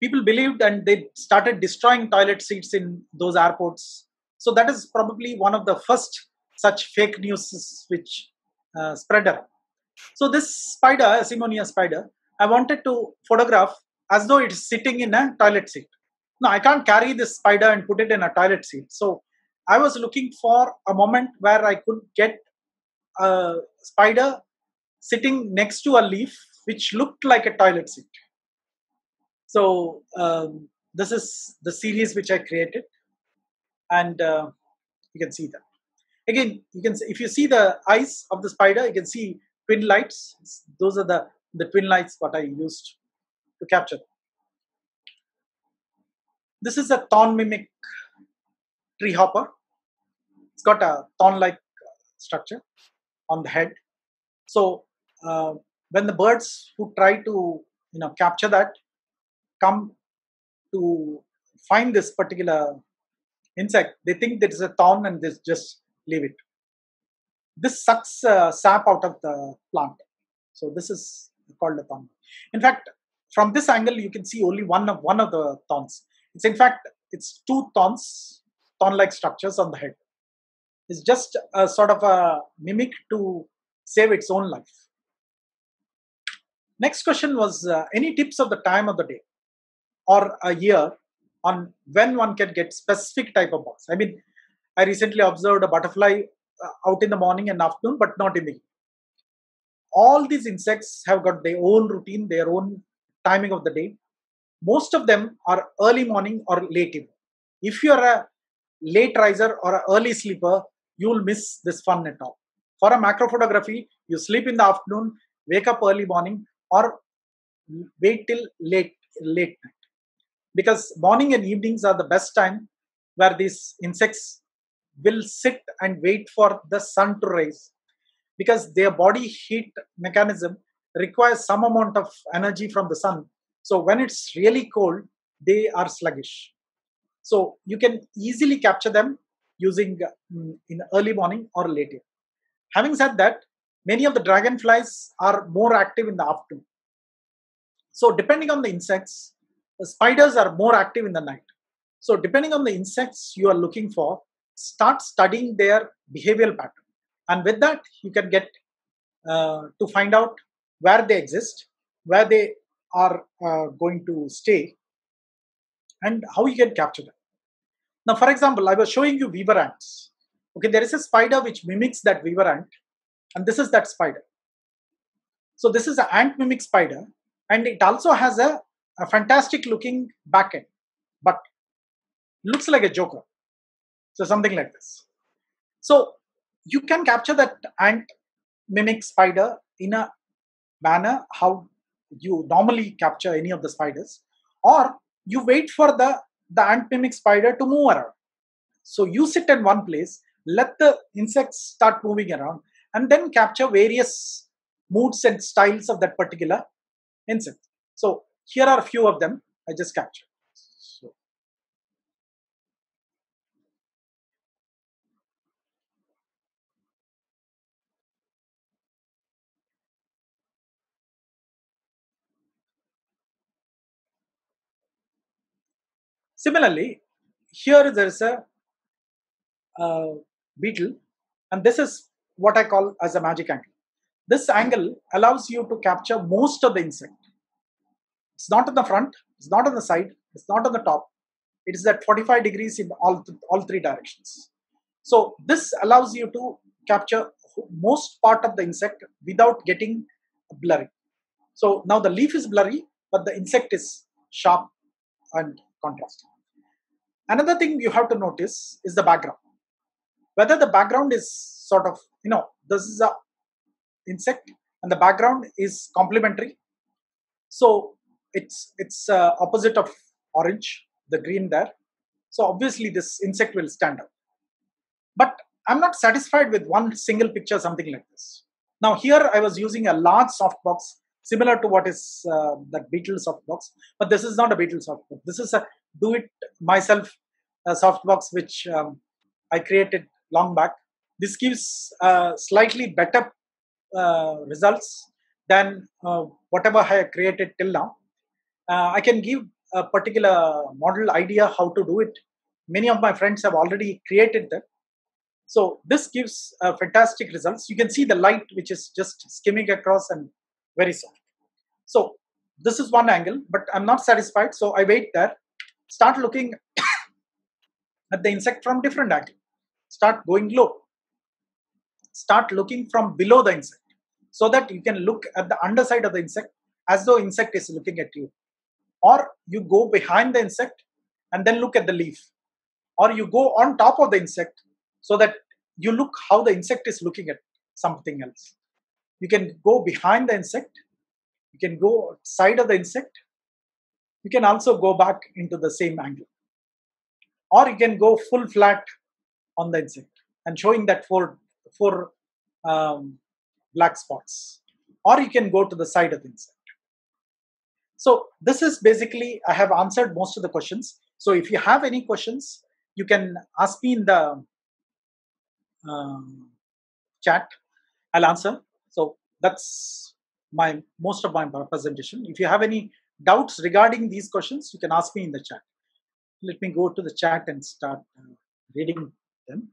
people believed and they started destroying toilet seats in those airports. So that is probably one of the first such fake news which uh, spread around. So this spider, a Simonia spider, I wanted to photograph as though it is sitting in a toilet seat. Now I can't carry this spider and put it in a toilet seat. So I was looking for a moment where I could get a spider sitting next to a leaf which looked like a toilet seat. So um, this is the series which I created, and uh, you can see that. Again, you can see, if you see the eyes of the spider, you can see twin lights. Those are the the twin lights what I used to capture. This is a thorn mimic tree hopper. It's got a thorn-like structure on the head. So uh, when the birds who try to you know capture that come to find this particular insect, they think that it's a thorn and they just leave it. This sucks uh, sap out of the plant. So this is called a thorn. In fact, from this angle, you can see only one of one of the thorns. It's in fact it's two thorns, thorn-like structures on the head. It's just a sort of a mimic to save its own life. Next question was uh, any tips of the time of the day? Or a year on when one can get specific type of bugs. I mean, I recently observed a butterfly uh, out in the morning and afternoon, but not in the evening. All these insects have got their own routine, their own timing of the day. Most of them are early morning or late evening. If you are a late riser or an early sleeper, you will miss this fun at all. For a macro photography, you sleep in the afternoon, wake up early morning, or wait till late late night because morning and evenings are the best time where these insects will sit and wait for the sun to rise because their body heat mechanism requires some amount of energy from the sun so when it's really cold they are sluggish so you can easily capture them using um, in early morning or late evening. Having said that, many of the dragonflies are more active in the afternoon. So depending on the insects, the spiders are more active in the night. So depending on the insects you are looking for, start studying their behavioral pattern. And with that, you can get uh, to find out where they exist, where they are uh, going to stay, and how you can capture them. Now, for example, I was showing you weaver ants. Okay, there is a spider which mimics that weaver ant, and this is that spider. So this is an ant mimic spider, and it also has a, a fantastic looking back end, but looks like a joker. So something like this. So you can capture that ant mimic spider in a manner how you normally capture any of the spiders, or you wait for the the ant mimic spider to move around. So you sit in one place, let the insects start moving around, and then capture various moods and styles of that particular insect. So here are a few of them I just captured. So, Similarly, here there is a beetle, and this is what I call as a magic angle. This angle allows you to capture most of the insect. It's not on the front, it's not on the side, it's not on the top. It is at 45 degrees in all, th all three directions. So this allows you to capture most part of the insect without getting blurry. So now the leaf is blurry, but the insect is sharp and contrasting. Another thing you have to notice is the background. Whether the background is sort of, you know, this is a insect and the background is complementary. So it's it's uh, opposite of orange, the green there. So obviously this insect will stand out. But I'm not satisfied with one single picture, something like this. Now here I was using a large softbox similar to what is uh, that beetle softbox, but this is not a beetle softbox. This is a do-it-myself uh, softbox which um, I created long back. This gives uh, slightly better uh, results than uh, whatever I created till now. Uh, I can give a particular model idea how to do it. Many of my friends have already created them. So this gives uh, fantastic results. You can see the light which is just skimming across and very soft. So this is one angle, but I'm not satisfied. So I wait there, start looking at the insect from different angle. Start going low. Start looking from below the insect so that you can look at the underside of the insect as though insect is looking at you. Or you go behind the insect and then look at the leaf. Or you go on top of the insect so that you look how the insect is looking at something else. You can go behind the insect, you can go side of the insect, you can also go back into the same angle. Or you can go full flat on the insect and showing that four, four um, black spots. Or you can go to the side of the insect. So this is basically, I have answered most of the questions. So if you have any questions, you can ask me in the um, chat. I'll answer. So that's my most of my presentation. If you have any doubts regarding these questions, you can ask me in the chat. Let me go to the chat and start uh, reading them.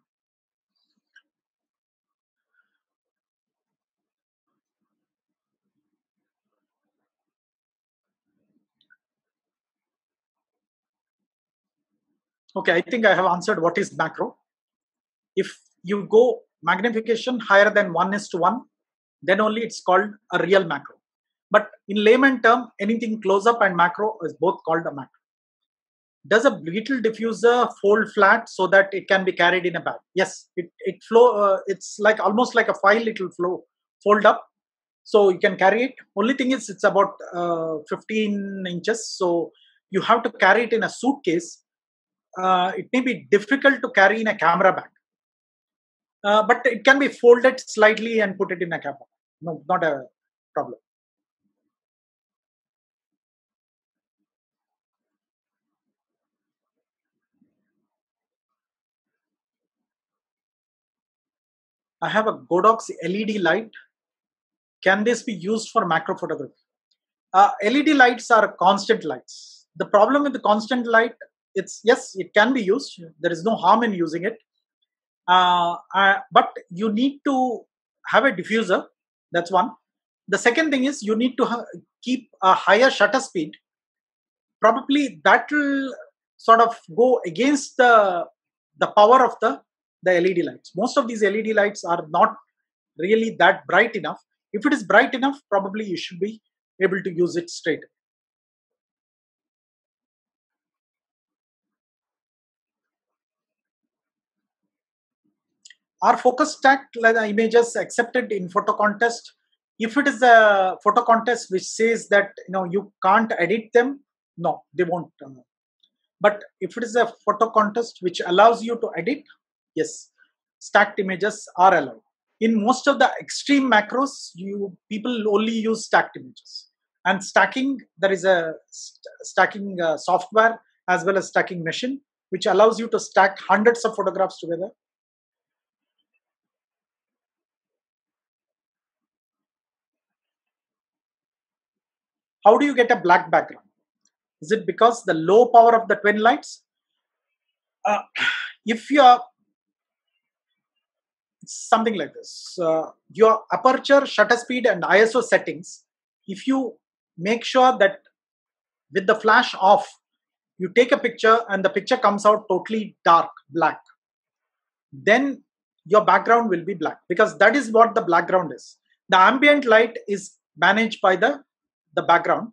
Okay, I think I have answered what is macro. If you go magnification higher than 1 is to 1, then only it's called a real macro. But in layman term, anything close up and macro is both called a macro. Does a beetle diffuser fold flat so that it can be carried in a bag? Yes, it, it flow. Uh, it's like almost like a file. It will flow, fold up, so you can carry it. Only thing is, it's about uh, 15 inches, so you have to carry it in a suitcase uh, it may be difficult to carry in a camera bag. Uh, but it can be folded slightly and put it in a camera. No, not a problem. I have a Godox LED light. Can this be used for macro photography? Uh, LED lights are constant lights. The problem with the constant light, it's yes, it can be used. There is no harm in using it. Uh, uh, but you need to have a diffuser. That's one. The second thing is you need to ha- keep a higher shutter speed. Probably that will sort of go against the the power of the the LED lights. Most of these LED lights are not really that bright enough. If it is bright enough, probably you should be able to use it straight. Are focus stacked images accepted in photo contest? If it is a photo contest which says that you know you can't edit them, no, they won't. But if it is a photo contest which allows you to edit, yes, stacked images are allowed. In most of the extreme macros, you people only use stacked images. And stacking, there is a st stacking uh, software as well as stacking machine, which allows you to stack hundreds of photographs together. How do you get a black background? Is it because the low power of the twin lights? Uh, if you are something like this, uh, your aperture, shutter speed, and ISO settings, if you make sure that with the flash off, you take a picture and the picture comes out totally dark, black, then your background will be black because that is what the background is. The ambient light is managed by the, the background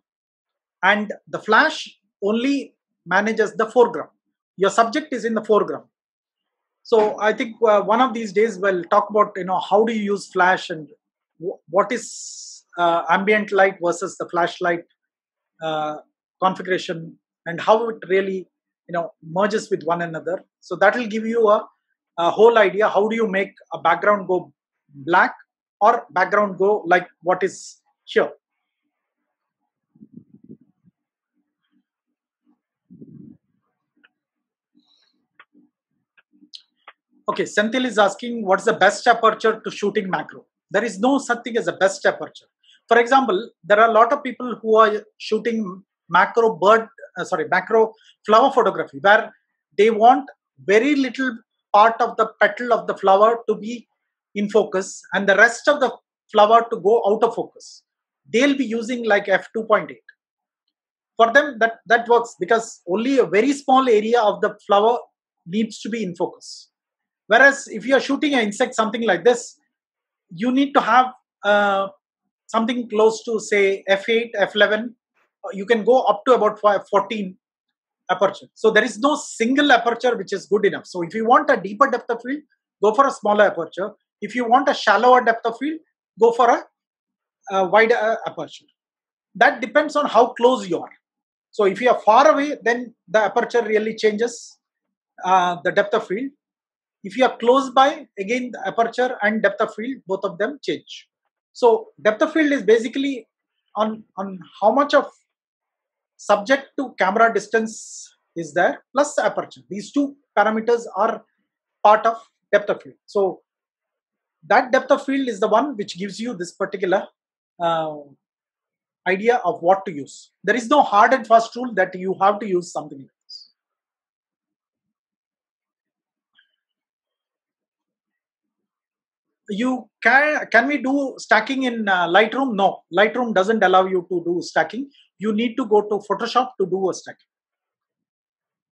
and the flash only manages the foreground. Your subject is in the foreground. So i think uh, one of these days we'll talk about you know how do you use flash and w- what is uh, ambient light versus the flashlight uh, configuration and how it really you know merges with one another. So that will give you a, a whole idea how do you make a background go black or background go like what is here Okay, Senthil is asking what's the best aperture to shooting macro. There is no such thing as a best aperture. For example, there are a lot of people who are shooting macro bird, uh, sorry, macro flower photography where they want very little part of the petal of the flower to be in focus and the rest of the flower to go out of focus. They'll be using like f2.8. For them, that, that works because only a very small area of the flower needs to be in focus Whereas if you are shooting an insect, something like this, you need to have uh, something close to say f8, f11. You can go up to about 14 aperture. So there is no single aperture which is good enough. So if you want a deeper depth of field, go for a smaller aperture. If you want a shallower depth of field, go for a, a wider aperture. That depends on how close you are. So if you are far away, then the aperture really changes uh, the depth of field. If you are close by, again the aperture and depth of field, both of them change. So depth of field is basically on, on how much of subject to camera distance is there plus aperture. These two parameters are part of depth of field. So that depth of field is the one which gives you this particular uh, idea of what to use. There is no hard and fast rule that you have to use something like you can can we do stacking in uh, lightroom? No. Lightroom doesn't allow you to do stacking. You need to go to photoshop to do a stacking.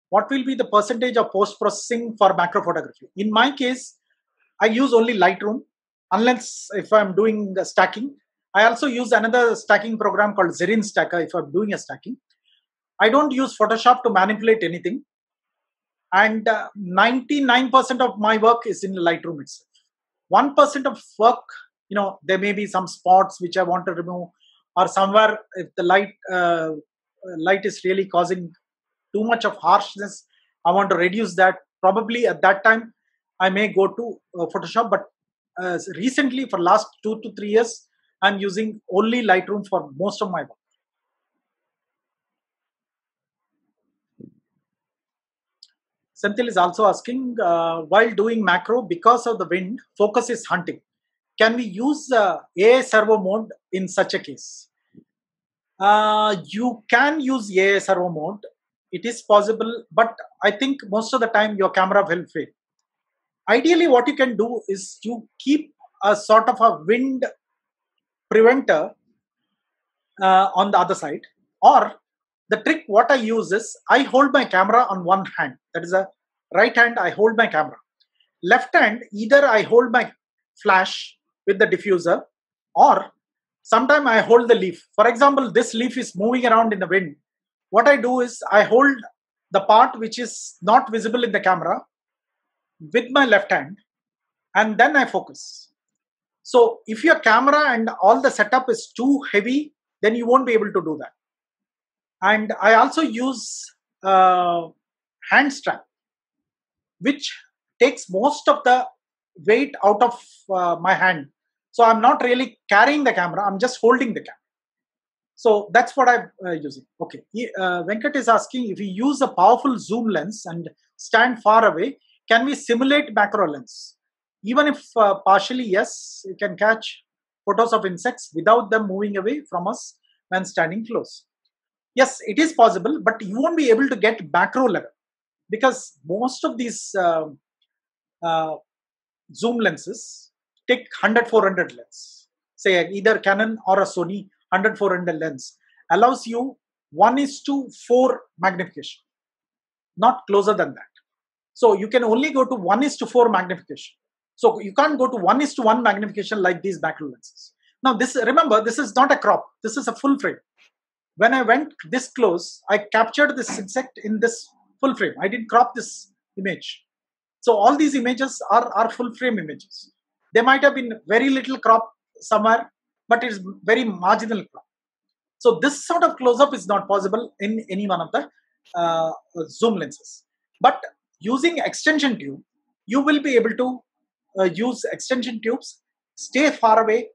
What will be the percentage of post processing for macro photography in my case i use only lightroom. Unless if i'm doing stacking i also use another stacking program called Zerene Stacker if i'm doing a stacking. I don't use photoshop to manipulate anything. And 99% uh, of my work is in lightroom itself 1% of work, you know, there may be some spots which I want to remove, or somewhere if the light uh, light is really causing too much of harshness, I want to reduce that. Probably at that time, I may go to uh, Photoshop, but uh, recently for last two to three years, I'm using only Lightroom for most of my work. Senthil is also asking, uh, while doing macro, because of the wind, focus is hunting. Can we use uh, AI servo mode in such a case? Uh, you can use AI servo mode. It is possible, but I think most of the time your camera will fail. Ideally, what you can do is you keep a sort of a wind preventer uh, on the other side, or the trick what I use is I hold my camera on one hand. That is a right hand, I hold my camera. Left hand, either I hold my flash with the diffuser or sometime I hold the leaf. For example, this leaf is moving around in the wind. What I do is I hold the part which is not visible in the camera with my left hand and then I focus. So if your camera and all the setup is too heavy, then you won't be able to do that and I also use uh, hand strap, which takes most of the weight out of uh, my hand. So I'm not really carrying the camera; I'm just holding the camera. So that's what I'm uh, using. Okay, uh, Venkat is asking if we use a powerful zoom lens and stand far away, can we simulate macro lens? Even if uh, partially yes, you can catch photos of insects without them moving away from us when standing close yes it is possible but you won't be able to get macro level because most of these uh, uh, zoom lenses take 100 400 lens. Say either canon or a sony 100 400 lens allows you 1 is to 4 magnification not closer than that. So you can only go to 1 is to 4 magnification. So you can't go to 1 is to 1 magnification like these macro lenses. Now this remember this is not a crop. This is a full frame when I went this close, I captured this insect in this full frame. I didn't crop this image. So all these images are, are full frame images. They might have been very little crop somewhere, but it's very marginal crop. So this sort of close-up is not possible in any one of the uh, zoom lenses. But using extension tube, you will be able to uh, use extension tubes, stay far away,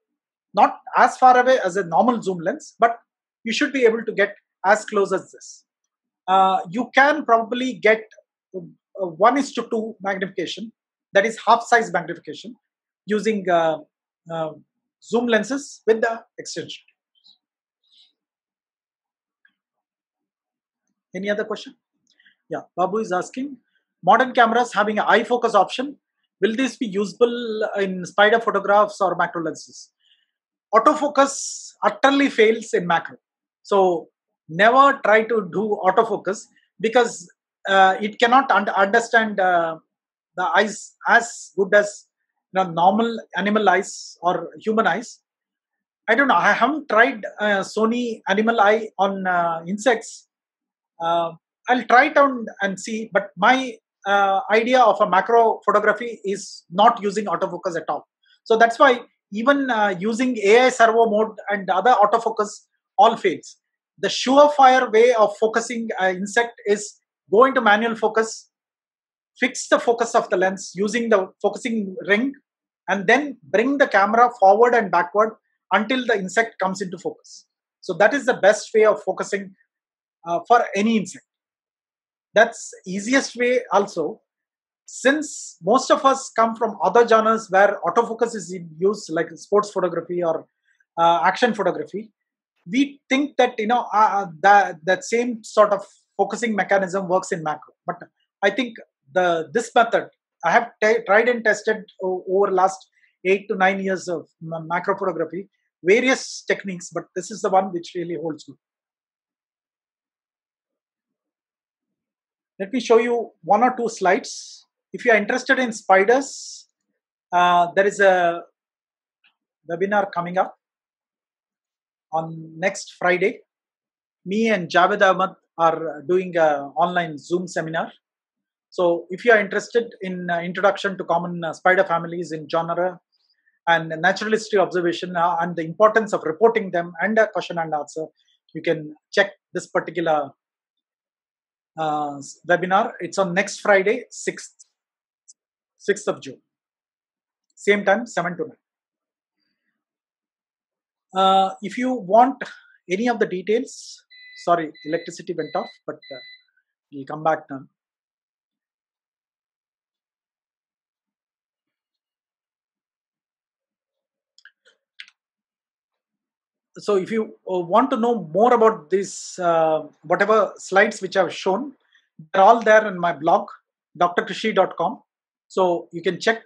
not as far away as a normal zoom lens, but you should be able to get as close as this. Uh, you can probably get uh, 1 is to 2 magnification, that is half size magnification, using uh, uh, zoom lenses with the extension. Any other question? Yeah, Babu is asking, modern cameras having an eye focus option, will this be usable in spider photographs or macro lenses? Autofocus utterly fails in macro. So never try to do autofocus because uh, it cannot un understand uh, the eyes as good as you know, normal animal eyes or human eyes. I don't know. I haven't tried uh, Sony animal eye on uh, insects. Uh, I'll try it on and see. But my uh, idea of a macro photography is not using autofocus at all. So that's why even using AI servo mode and other autofocus all fails. The surefire way of focusing an insect is go into manual focus, fix the focus of the lens using the focusing ring, and then bring the camera forward and backward until the insect comes into focus. So that is the best way of focusing uh, for any insect. That's easiest way also. Since most of us come from other genres where autofocus is in use, like sports photography or uh, action photography, we think that you know uh, uh, that that same sort of focusing mechanism works in macro. But i think the this method i have tried and tested over last 8 to 9 years of macro photography various techniques but this is the one which really holds good. Let me show you one or two slides. If you are interested in spiders uh, there is a webinar coming up on next Friday. Me and Javed Ahmad are doing an online Zoom seminar. So if you are interested in uh, introduction to common uh, spider families in genre and natural history observation uh, and the importance of reporting them and a question and answer, you can check this particular uh, webinar. It's on next Friday, 6th, 6th of June. Same time, 7 to 9. Uh, if you want any of the details, sorry, electricity went off, but uh, we'll come back now. So if you uh, want to know more about these, uh, whatever slides which I've shown, they're all there in my blog, drkrishi.com. So you can check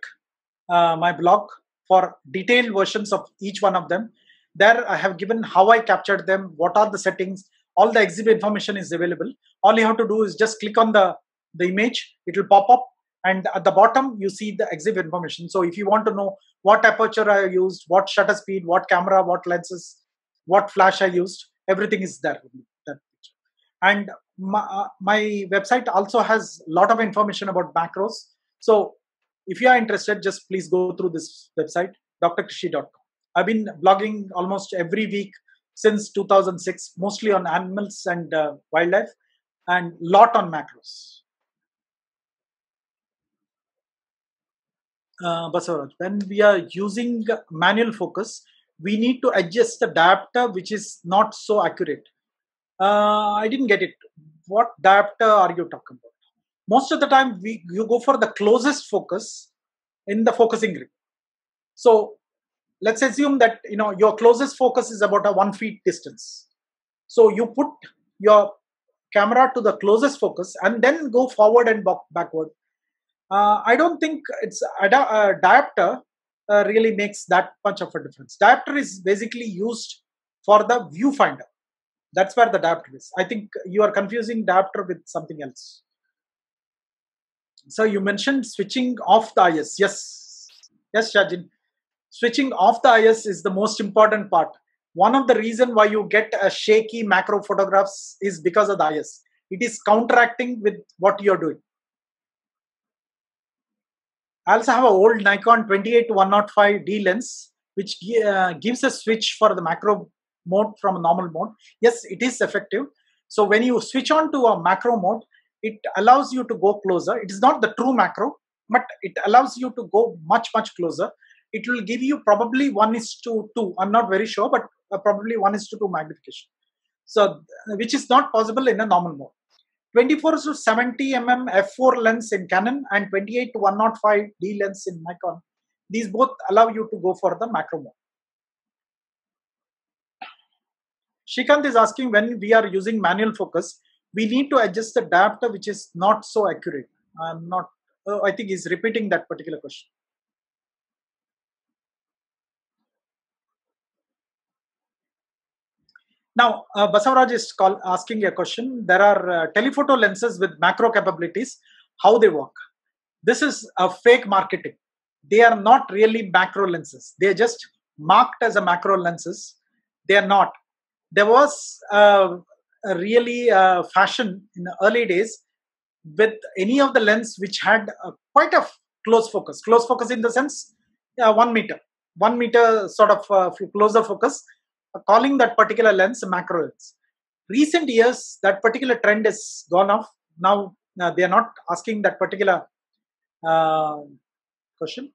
uh, my blog for detailed versions of each one of them there I have given how I captured them, what are the settings, all the EXIF information is available. All you have to do is just click on the, the image, it will pop up and at the bottom you see the EXIF information. So if you want to know what aperture I used, what shutter speed, what camera, what lenses, what flash I used, everything is there. And my, uh, my website also has a lot of information about macros. So if you are interested, just please go through this website, drkrishi.com. I've been blogging almost every week since 2006, mostly on animals and uh, wildlife, and lot on macros. Uh, when we are using manual focus, we need to adjust the diopter which is not so accurate. Uh, I didn't get it. What diopter are you talking about? Most of the time, we you go for the closest focus in the focusing ring. So let's assume that you know your closest focus is about a one feet distance. So you put your camera to the closest focus and then go forward and back, backward. Uh, I don't think it's a, a diopter uh, really makes that much of a difference. Diopter is basically used for the viewfinder. That's where the diopter is. I think you are confusing diopter with something else. So you mentioned switching off the IS. Yes, yes, Shajin. Switching off the IS is the most important part. One of the reason why you get a shaky macro photographs is because of the IS. It is counteracting with what you're doing. I also have an old Nikon 28-105D lens, which uh, gives a switch for the macro mode from a normal mode. Yes, it is effective. So when you switch on to a macro mode, it allows you to go closer. It is not the true macro, but it allows you to go much, much closer. It will give you probably 1 is to 2. I'm not very sure, but uh, probably 1 is to 2 magnification. So, which is not possible in a normal mode. 24 to 70 mm f4 lens in Canon and 28 to 105 D lens in Nikon. These both allow you to go for the macro mode. Shikant is asking when we are using manual focus, we need to adjust the diopter which is not so accurate. I'm not, uh, I think he's repeating that particular question. Now, uh, Basavaraj is call, asking a question. There are uh, telephoto lenses with macro capabilities. How they work? This is a fake marketing. They are not really macro lenses. They are just marked as a macro lenses. They are not. There was uh, a really uh, fashion in the early days with any of the lens which had quite a close focus. Close focus in the sense, one meter, one meter sort of uh, closer focus calling that particular lens macro lens. Recent years, that particular trend has gone off. Now uh, they are not asking that particular uh, question.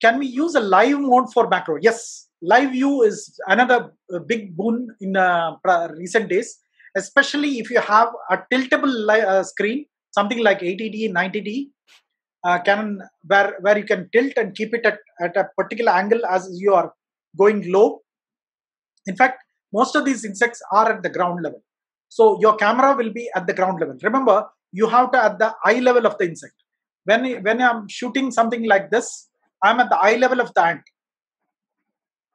Can we use a live mode for macro? Yes, live view is another uh, big boon in uh, recent days, especially if you have a tiltable uh, screen, something like 80D, 90D, uh, can where where you can tilt and keep it at, at a particular angle as you are going low. In fact, most of these insects are at the ground level. So your camera will be at the ground level. Remember, you have to at the eye level of the insect. When, when I'm shooting something like this, I'm at the eye level of the ant.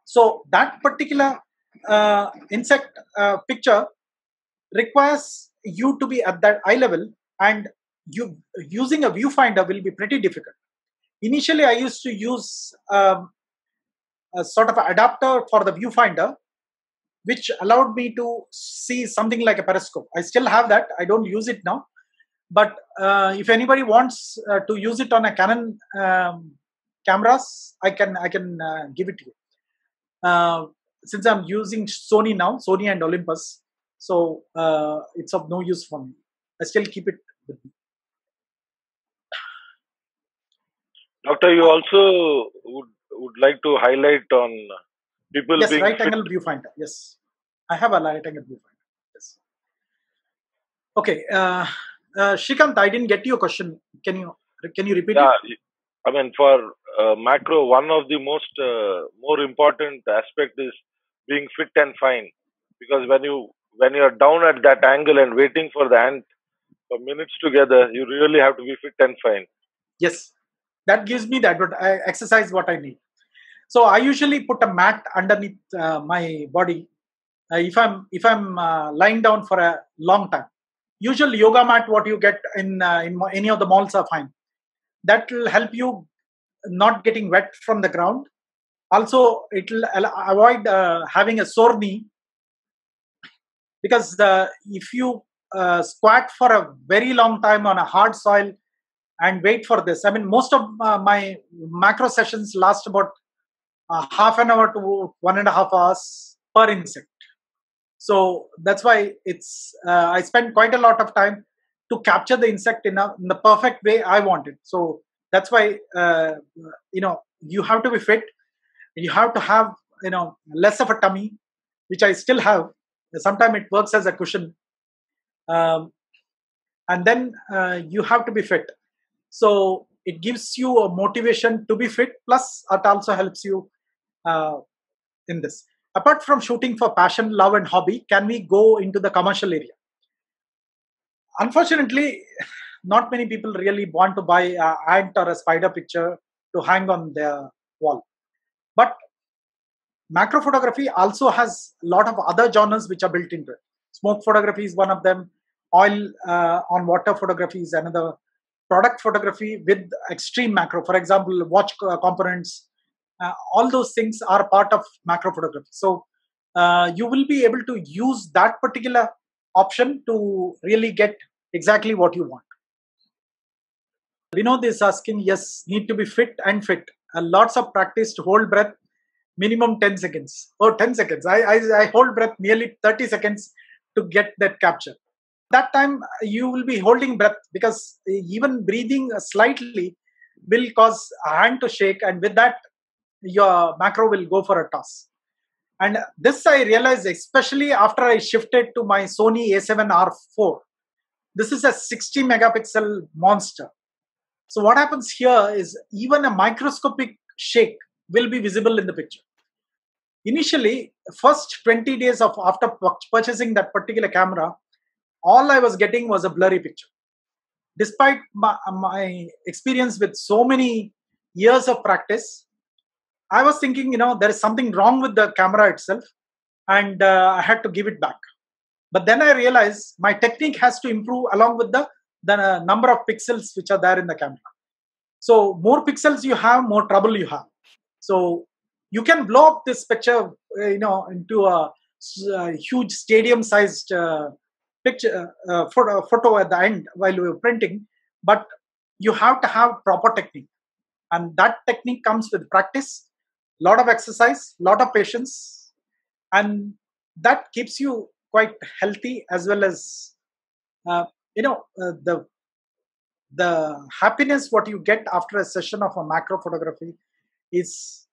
So that particular uh, insect uh, picture requires you to be at that eye level and you using a viewfinder will be pretty difficult. Initially, I used to use um, a sort of adapter for the viewfinder, which allowed me to see something like a periscope. I still have that. I don't use it now. But uh, if anybody wants uh, to use it on a Canon um, cameras, I can I can uh, give it to you. Uh, since I'm using Sony now, Sony and Olympus, so uh, it's of no use for me. I still keep it with me. Doctor, you also would would like to highlight on people yes, right fit. angle viewfinder. Yes, I have a right angle viewfinder. Yes. Okay, uh, uh, Shikant, I didn't get your question. Can you can you repeat Yeah, it? I mean, for uh, macro, one of the most uh, more important aspect is being fit and fine because when you when you are down at that angle and waiting for the ant for minutes together you really have to be fit and fine yes that gives me that but i exercise what i need. So i usually put a mat underneath uh, my body. Uh, if i'm if i'm uh, lying down for a long time. Usual yoga mat what you get in uh, in any of the malls are fine. That will help you not getting wet from the ground. Also it will avoid uh, having a sore knee. Because the if you uh, squat for a very long time on a hard soil and wait for this. I mean most of uh, my macro sessions last about uh, half an hour to one and a half hours per insect. So that's why it's uh, i spend quite a lot of time to capture the insect in, a, in the perfect way i want it. So that's why uh, you know you have to be fit. You have to have you know less of a tummy which i still have. Sometimes it works as a cushion. Um, and then uh, you have to be fit so it gives you a motivation to be fit plus it also helps you uh, in this apart from shooting for passion love and hobby can we go into the commercial area unfortunately not many people really want to buy an ant or a spider picture to hang on their wall. But macro photography also has a lot of other genres which are built into it. Smoke photography is one of them. Oil uh, on water photography is another. Product photography with extreme macro, for example, watch components. Uh, all those things are part of macro photography. So uh, you will be able to use that particular option to really get exactly what you want. Vinod is asking, yes, need to be fit and fit. Uh, lots of practice to hold breath, minimum 10 seconds. Oh, 10 seconds. I, I, I hold breath nearly 30 seconds to get that capture. That time you will be holding breath because even breathing slightly will cause a hand to shake, and with that, your macro will go for a toss. And this I realized, especially after I shifted to my Sony a7R4. This is a 60 megapixel monster. So what happens here is even a microscopic shake will be visible in the picture. Initially, first 20 days of after purchasing that particular camera, all I was getting was a blurry picture. Despite my, my experience with so many years of practice, I was thinking, you know, there is something wrong with the camera itself, and uh, I had to give it back. But then I realized my technique has to improve along with the the number of pixels which are there in the camera. So more pixels you have, more trouble you have. So you can blow up this picture, uh, you know, into a, a huge stadium-sized uh, picture uh, photo, photo at the end while you're printing, but you have to have proper technique, and that technique comes with practice, lot of exercise, lot of patience, and that keeps you quite healthy as well as uh, you know uh, the the happiness what you get after a session of a macro photography is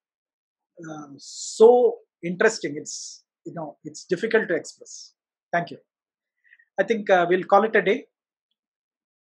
uh, so interesting. It's you know it's difficult to express. Thank you i think uh, we'll call it a day